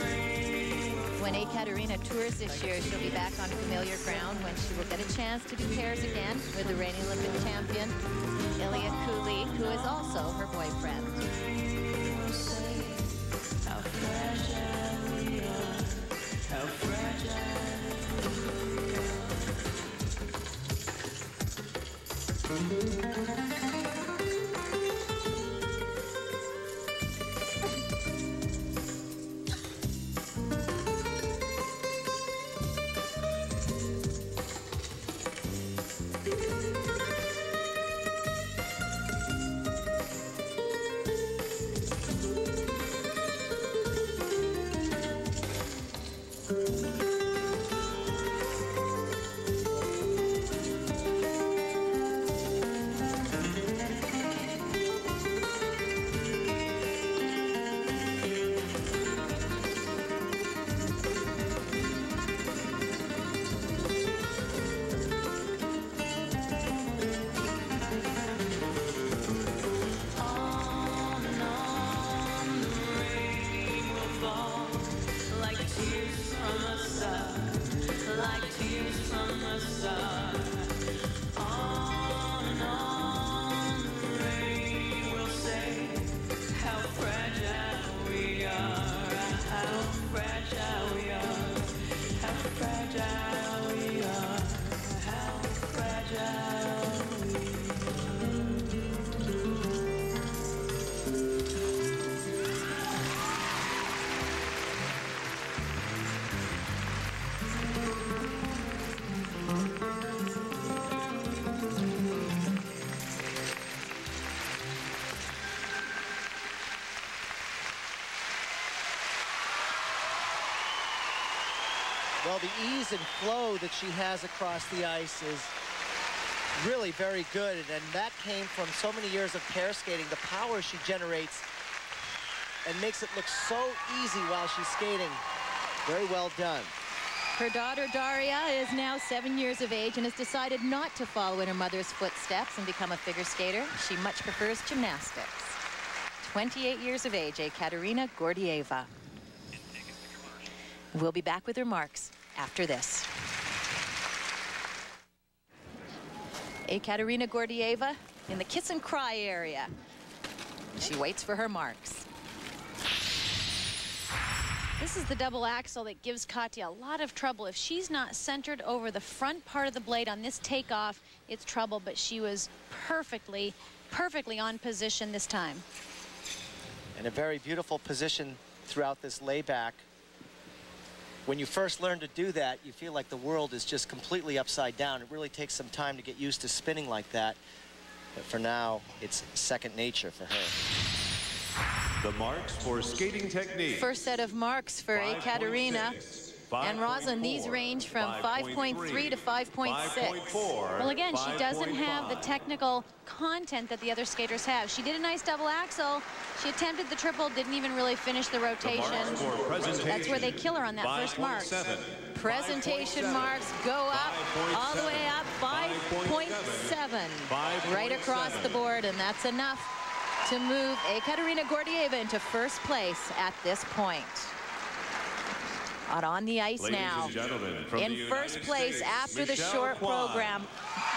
Rain When Ekaterina tours this year, she'll be back on familiar ground when she will get a chance to do pairs again with the reigning Olympic champion, Ilya Kulik, who is also her boyfriend. The ease and flow that she has across the ice is really very good, and that came from so many years of pair skating. The power she generates and makes it look so easy while she's skating. Very well done. Her daughter Daria is now seven years of age and has decided not to follow in her mother's footsteps and become a figure skater. She much prefers gymnastics. 28 years of age, Ekaterina Gordeeva. We'll be back with remarks after this. Ekaterina Gordeeva in the kiss and cry area. She waits for her marks. This is the double axel that gives Katya a lot of trouble. If she's not centered over the front part of the blade on this takeoff, it's trouble, but she was perfectly, perfectly on position this time. And a very beautiful position throughout this layback. When you first learn to do that, you feel like the world is just completely upside down. It really takes some time to get used to spinning like that. But for now, it's second nature for her. The marks for skating technique. First set of marks for Ekaterina. And Rosalynn, these range from 5.3 to 5.6. Well, again, she doesn't have the technical content that the other skaters have. She did a nice double axel. She attempted the triple, didn't even really finish the rotation. The That's where they kill her on that first mark. Presentation marks go up all the way up 5.7 right across the board and that's enough to move Ekaterina Gordeeva into first place at this point. Out on the ice Ladies now. and gentlemen, from in first United place States, after the short Kwan. program,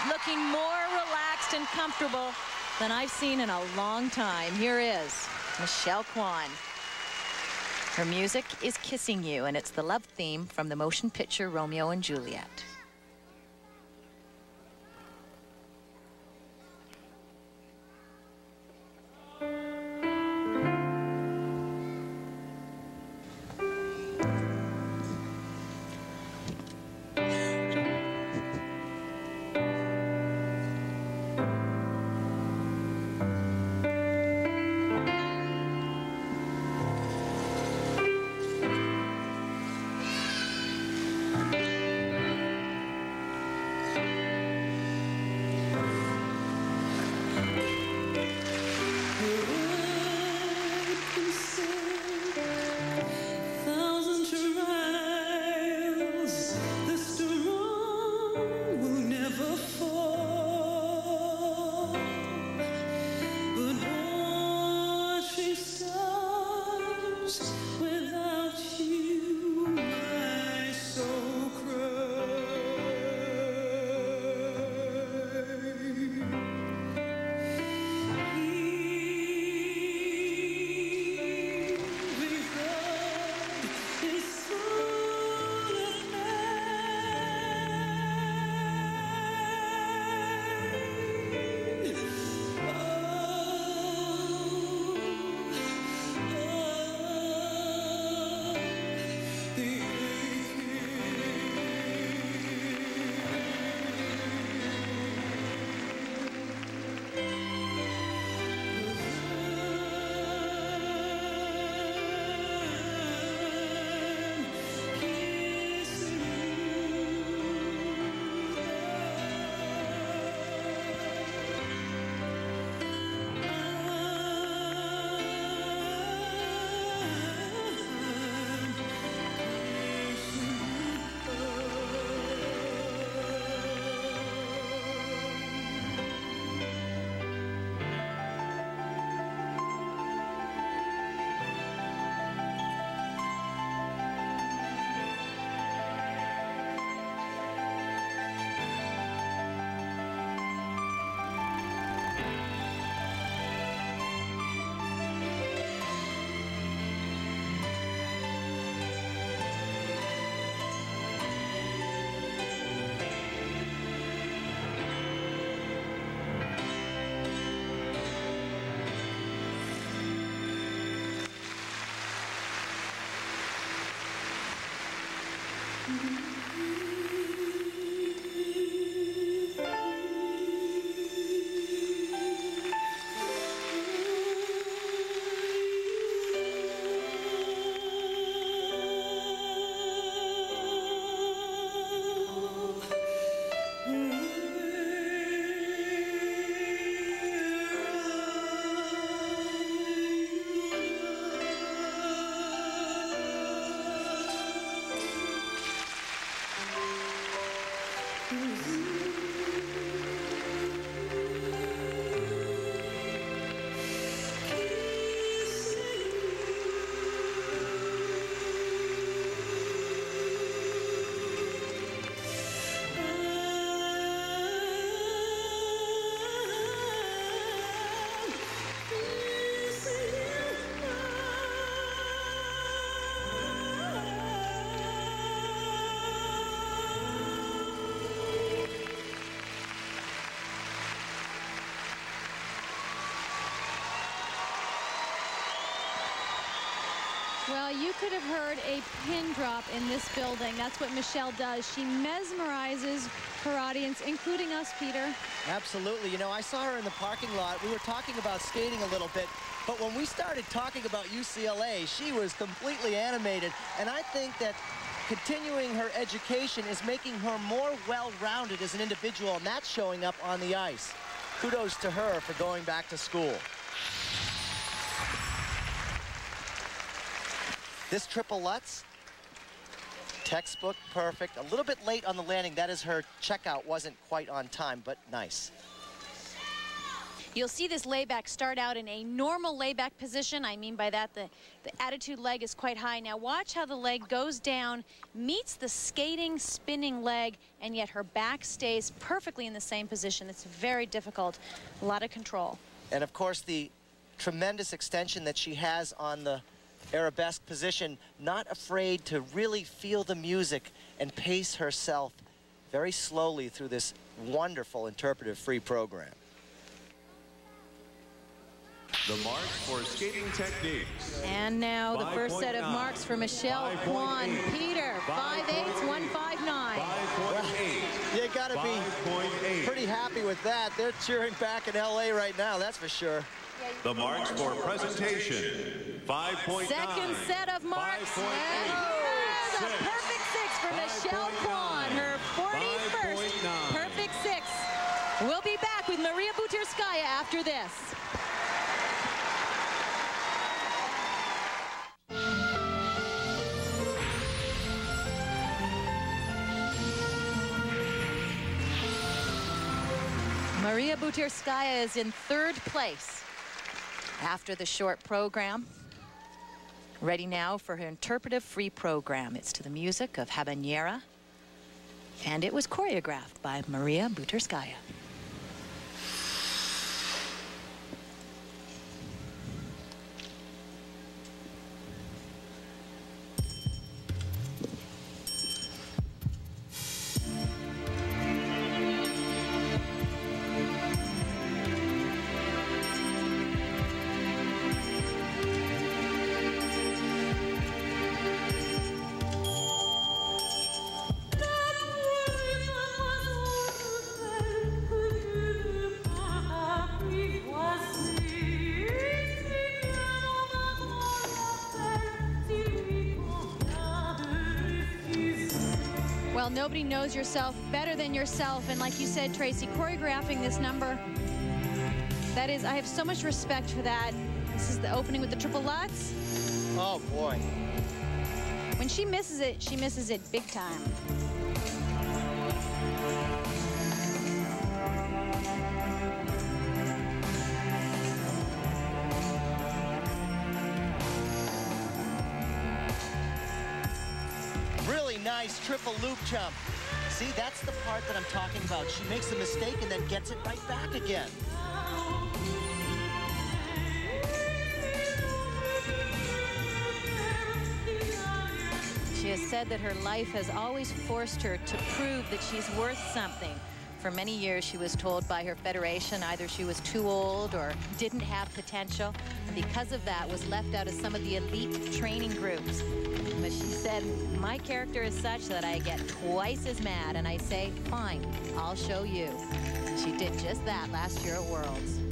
looking more relaxed and comfortable than I've seen in a long time. Here is Michelle Kwan. Her music is Kissing You, and it's the love theme from the motion picture Romeo and Juliet. Well, you could have heard a pin drop in this building. That's what Michelle does. She mesmerizes her audience, including us, Peter. Absolutely. You know, I saw her in the parking lot. We were talking about skating a little bit, but when we started talking about UCLA, she was completely animated. And I think that continuing her education is making her more well-rounded as an individual, and that's showing up on the ice. Kudos to her for going back to school. This triple Lutz, textbook perfect. A little bit late on the landing. That is her checkout wasn't quite on time, but nice. You'll see this layback start out in a normal layback position. I mean by that, the, the attitude leg is quite high. Now watch how the leg goes down, meets the skating, spinning leg, and yet her back stays perfectly in the same position. It's very difficult. A lot of control. And of course, the tremendous extension that she has on the arabesque position, not afraid to really feel the music and pace herself very slowly through this wonderful interpretive free program. The marks for skating techniques. And now the first set of marks for Michelle Kwan. Peter, 5'8", 159. You got to be pretty happy with that. They're cheering back in L.A. right now, that's for sure. The marks for presentation, 5.9. Second set of marks. And the perfect six for Michelle Kwan, her 41st perfect six. We'll be back with Maria Butyrskaya after this. Maria Butyrskaya is in third place after the short program. Ready now for her interpretive free program. It's to the music of Habanera, and it was choreographed by Maria Butyrskaya. Nobody knows yourself better than yourself. And like you said, Tracy, choreographing this number, that is, I have so much respect for that. This is the opening with the triple Lutz. Oh, boy. When she misses it, she misses it big time. Really nice triple loop jump. See, that's the part that I'm talking about. She makes a mistake and then gets it right back again. She has said that her life has always forced her to prove that she's worth something. For many years, she was told by her federation either she was too old or didn't have potential, and because of that was left out of some of the elite training groups. But she said, my character is such that I get twice as mad, and I say, fine, I'll show you. She did just that last year at Worlds.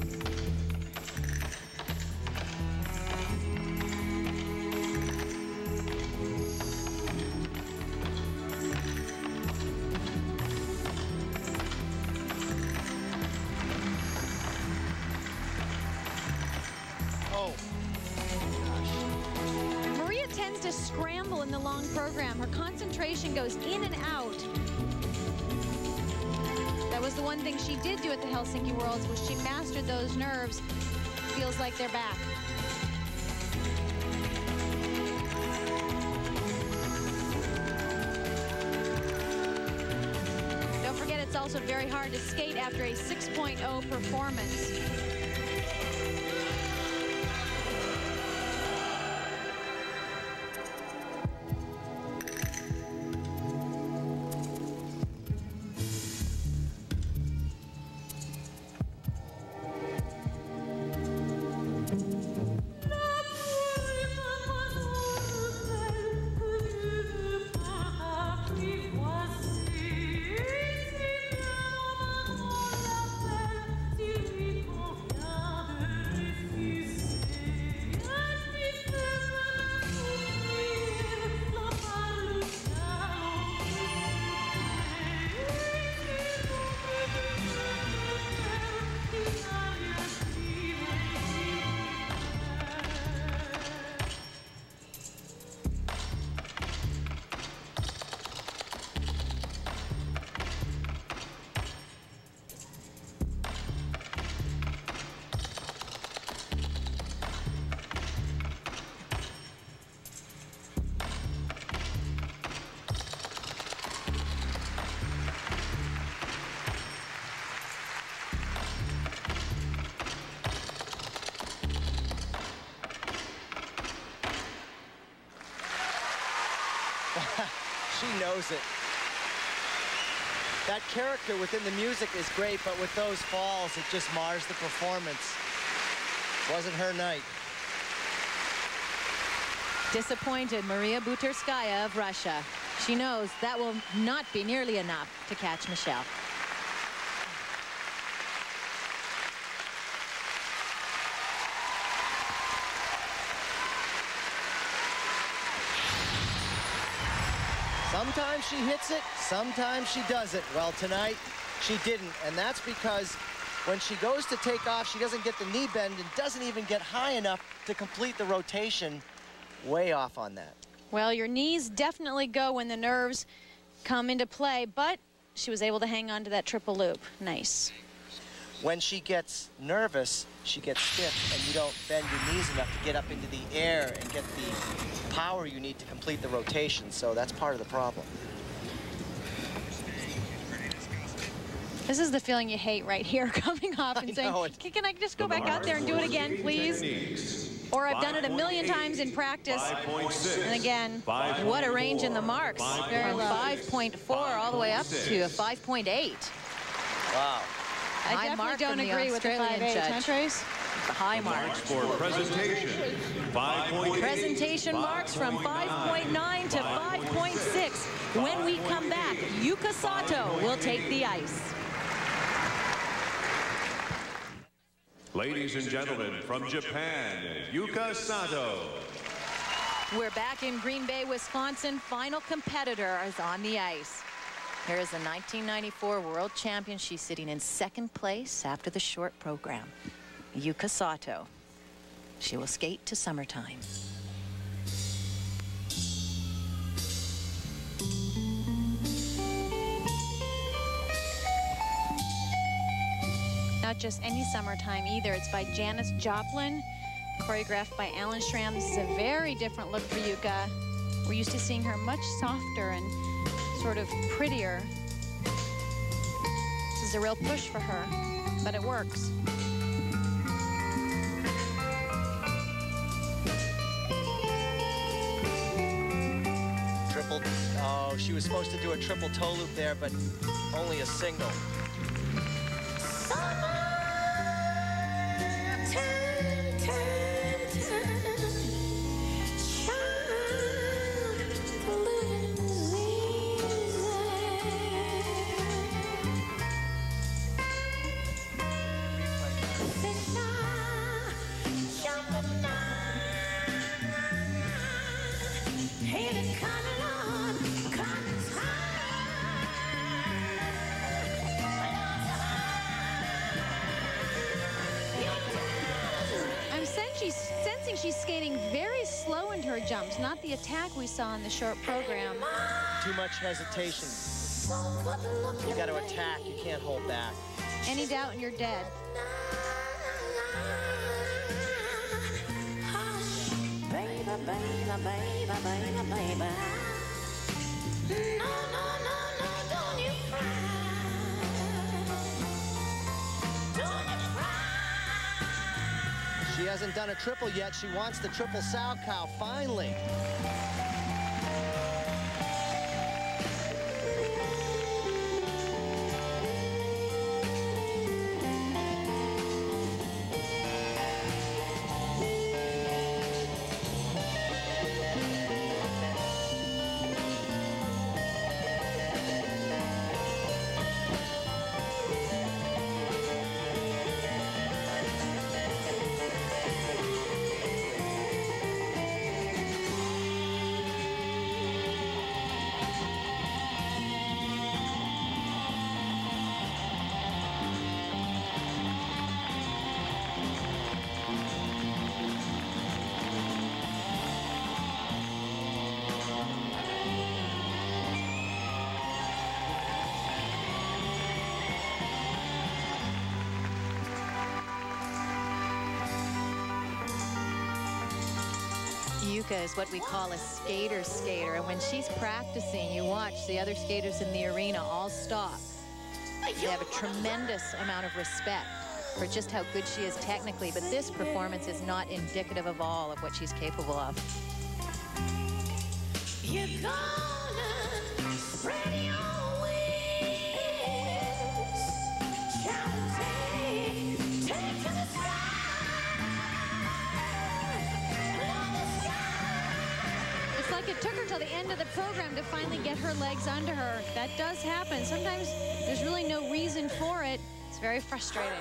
She did do at the Helsinki Worlds was she mastered those nerves. Feels like they're back. Don't forget it's also very hard to skate after a 6.0 performance. Knows it. That character within the music is great, but with those falls, it just mars the performance. Wasn't her night. Disappointed Maria Butyrskaya of Russia. She knows that will not be nearly enough to catch Michelle. Sometimes she hits it, sometimes she doesn't. Well, tonight she didn't, and that's because when she goes to take off, she doesn't get the knee bend and doesn't even get high enough to complete the rotation. Way off on that. Well, your knees definitely go when the nerves come into play, but she was able to hang on to that triple loop. Nice. When she gets nervous, she gets stiff, and you don't bend your knees enough to get up into the air and get the power you need to complete the rotation. So that's part of the problem. This is the feeling you hate right here, [LAUGHS] coming off and saying, can I just go back out there and do it again, please? Or I've done it a million times in practice. And again, what a range in the marks. From 5.4 all the way up to a 5.8. Wow. I definitely mark don't from the agree with the Australian 5'8", judge. huh, Trace? High mark. Marks for presentation. 5.8. Presentation marks from 5.9 to 5.6. When we come back, Yuka Sato will take the ice. Ladies and gentlemen, from Japan, Yuka Sato. We're back in Green Bay, Wisconsin. Final competitor is on the ice. Here is the 1994 World Champion. She's sitting in second place after the short program. Yuka Sato. She will skate to summertime. Not just any summertime either. It's by Janis Joplin, choreographed by Alan Schramm. This is a very different look for Yuka. We're used to seeing her much softer and sort of prettier. This is a real push for her, but it works. Triple, oh, she was supposed to do a triple toe loop there, but only a single. I'm not the attack we saw in the short program. Too much hesitation. You got to attack. You can't hold back. Any doubt and you're dead. Baby, baby, baby, baby, baby. No, no, no, She hasn't done a triple yet. She wants the triple sow cow, finally. Is what we call a skater skater. And when she's practicing, you watch the other skaters in the arena all stop. They have a tremendous amount of respect for just how good she is technically, but this performance is not indicative of all of what she's capable of. Took her till the end of the program to finally get her legs under her. That does happen. Sometimes there's really no reason for it. It's very frustrating.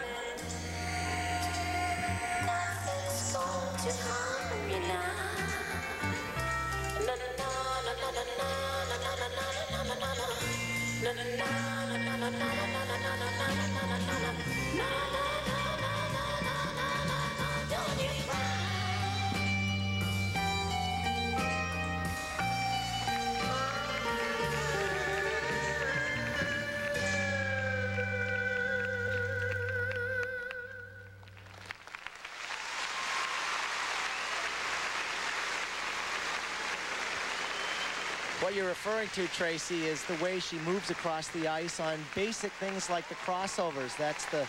What you're referring to, Tracy, is the way she moves across the ice on basic things like the crossovers. That's the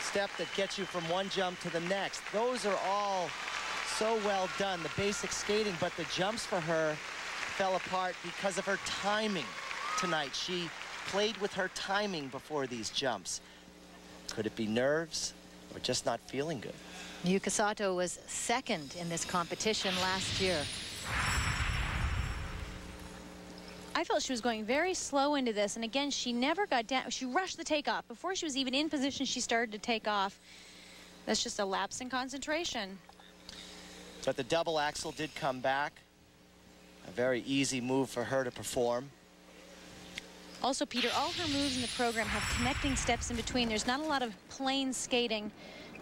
step that gets you from one jump to the next. Those are all so well done, the basic skating, but the jumps for her fell apart because of her timing tonight. She played with her timing before these jumps. Could it be nerves or just not feeling good? Yuka Sato was second in this competition last year. I felt she was going very slow into this. And again, she never got down. She rushed the takeoff. Before she was even in position, she started to take off. That's just a lapse in concentration. But the double axel did come back. A very easy move for her to perform. Also, Peter, all her moves in the program have connecting steps in between. There's not a lot of plain skating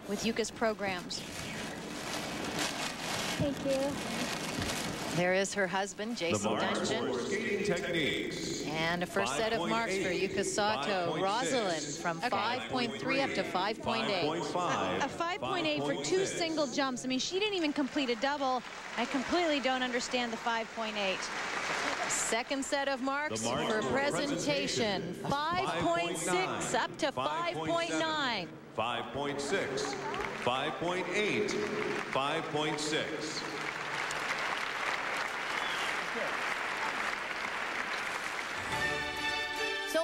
with Yuka's programs. Thank you. There is her husband, Jason Dungjen. skating techniques. And a first set of marks for Yuka Sato. Rosalynn from 5.3 up to 5.8. A 5.8 for two single jumps. I mean, she didn't even complete a double. I completely don't understand the 5.8. Second set of marks, marks for for presentation. 5.6 up to 5.9. 5.6, 5.8, 5.6.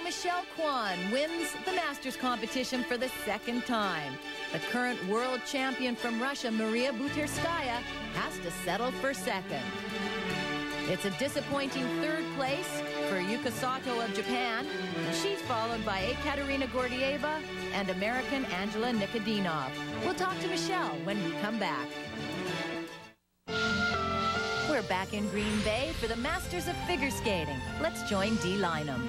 Michelle Kwan wins the Masters competition for the second time. The current world champion from Russia, Maria Butyrskaya, has to settle for second. It's a disappointing third place for Yuka Sato of Japan. She's followed by Ekaterina Gordeeva and American Angela Nikodinov. We'll talk to Michelle when we come back. We're back in Green Bay for the Masters of Figure Skating. Let's join Dee Lynam.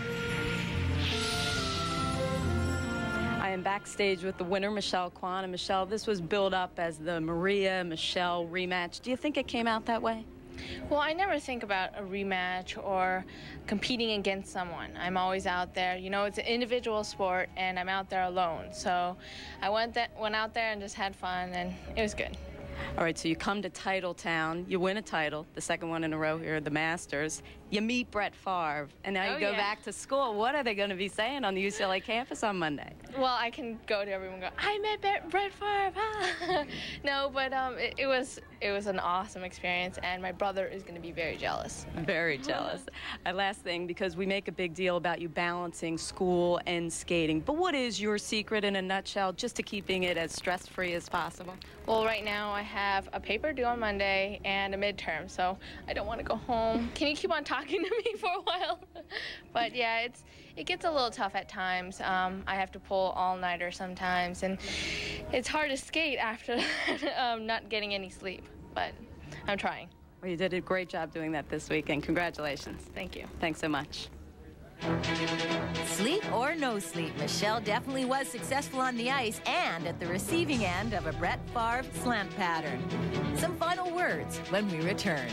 Am backstage with the winner, Michelle Kwan. And Michelle, this was billed up as the Maria Michelle rematch. Do you think it came out that way? Well, I never think about a rematch or competing against someone. I'm always out there. You know, it's an individual sport, and I'm out there alone. So I went that went out there and just had fun, and it was good. All right, so you come to Title Town, you win a title, the second one in a row here, the Masters. You meet Brett Favre, and now Oh, you go yeah. back to school. What are they going to be saying on the UCLA campus on Monday? Well, I can go to everyone and go, I met Brett, Brett Favre. ah." [LAUGHS] no, but um, it, it was it was an awesome experience, and my brother is going to be very jealous. Very jealous. [LAUGHS] And last thing, because we make a big deal about you balancing school and skating, but what is your secret in a nutshell, just to keeping it as stress-free as possible? Well, right now I have a paper due on Monday and a midterm, so I don't want to go home. Can you keep on talking to me [LAUGHS] for a while? but yeah, it's it gets a little tough at times. Um, I have to pull all-nighter sometimes, and it's hard to skate after [LAUGHS] um, not getting any sleep. But I'm trying. Well, you did a great job doing that this weekend. Congratulations. Thank you. Thanks so much. Sleep or no sleep, Michelle definitely was successful on the ice and at the receiving end of a Brett Favre slant pattern. Some final words when we return.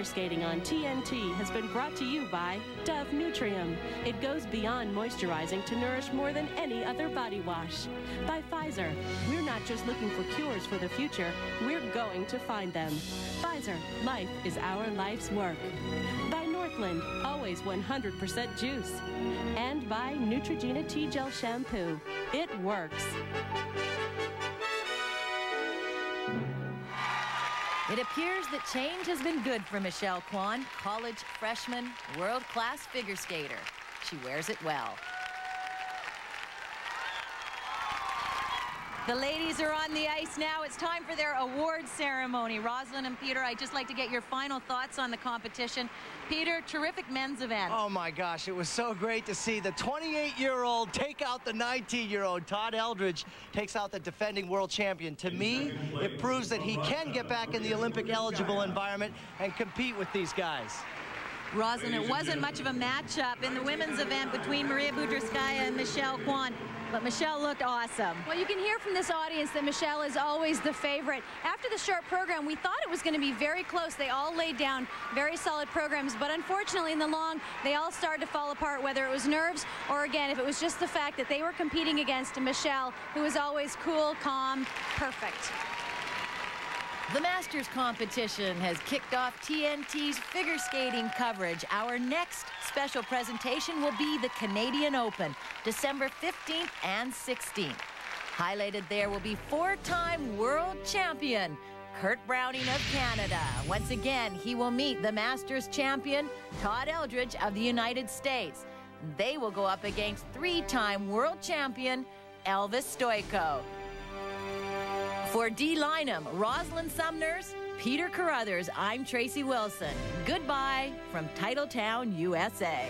Figure Skating on TNT has been brought to you by Dove Nutrium. It goes beyond moisturizing to nourish more than any other body wash. By Pfizer, we're not just looking for cures for the future, we're going to find them. Pfizer, life is our life's work. By Northland, always 100% juice. And by Neutrogena T-Gel Shampoo. It works. It appears that change has been good for Michelle Kwan, college freshman, world-class figure skater. She wears it well. The ladies are on the ice now. It's time for their award ceremony. Rosalynn and Peter, I'd just like to get your final thoughts on the competition. Peter, terrific men's event. Oh my gosh, it was so great to see the 28-year-old take out the 19-year-old. Todd Eldredge takes out the defending world champion. To me, it proves that he can get back in the Olympic eligible environment and compete with these guys. Rosalynn, it wasn't much of a matchup in the women's event between Maria Butyrskaya and Michelle Kwan. But Michelle looked awesome. Well, you can hear from this audience that Michelle is always the favorite. After the short program, we thought it was going to be very close. They all laid down very solid programs, but unfortunately in the long, they all started to fall apart, whether it was nerves or, again, if it was just the fact that they were competing against Michelle, who was always cool, calm, perfect. The Masters competition has kicked off TNT's figure skating coverage. Our next special presentation will be the Canadian Open, December 15th and 16th. Highlighted there will be four-time world champion Kurt Browning of Canada. Once again, he will meet the Masters champion Todd Eldredge of the United States. They will go up against three-time world champion Elvis Stojko. For D. Lynam, Rosalynn Sumners, Peter Carruthers, I'm Tracy Wilson. Goodbye from Titletown, USA.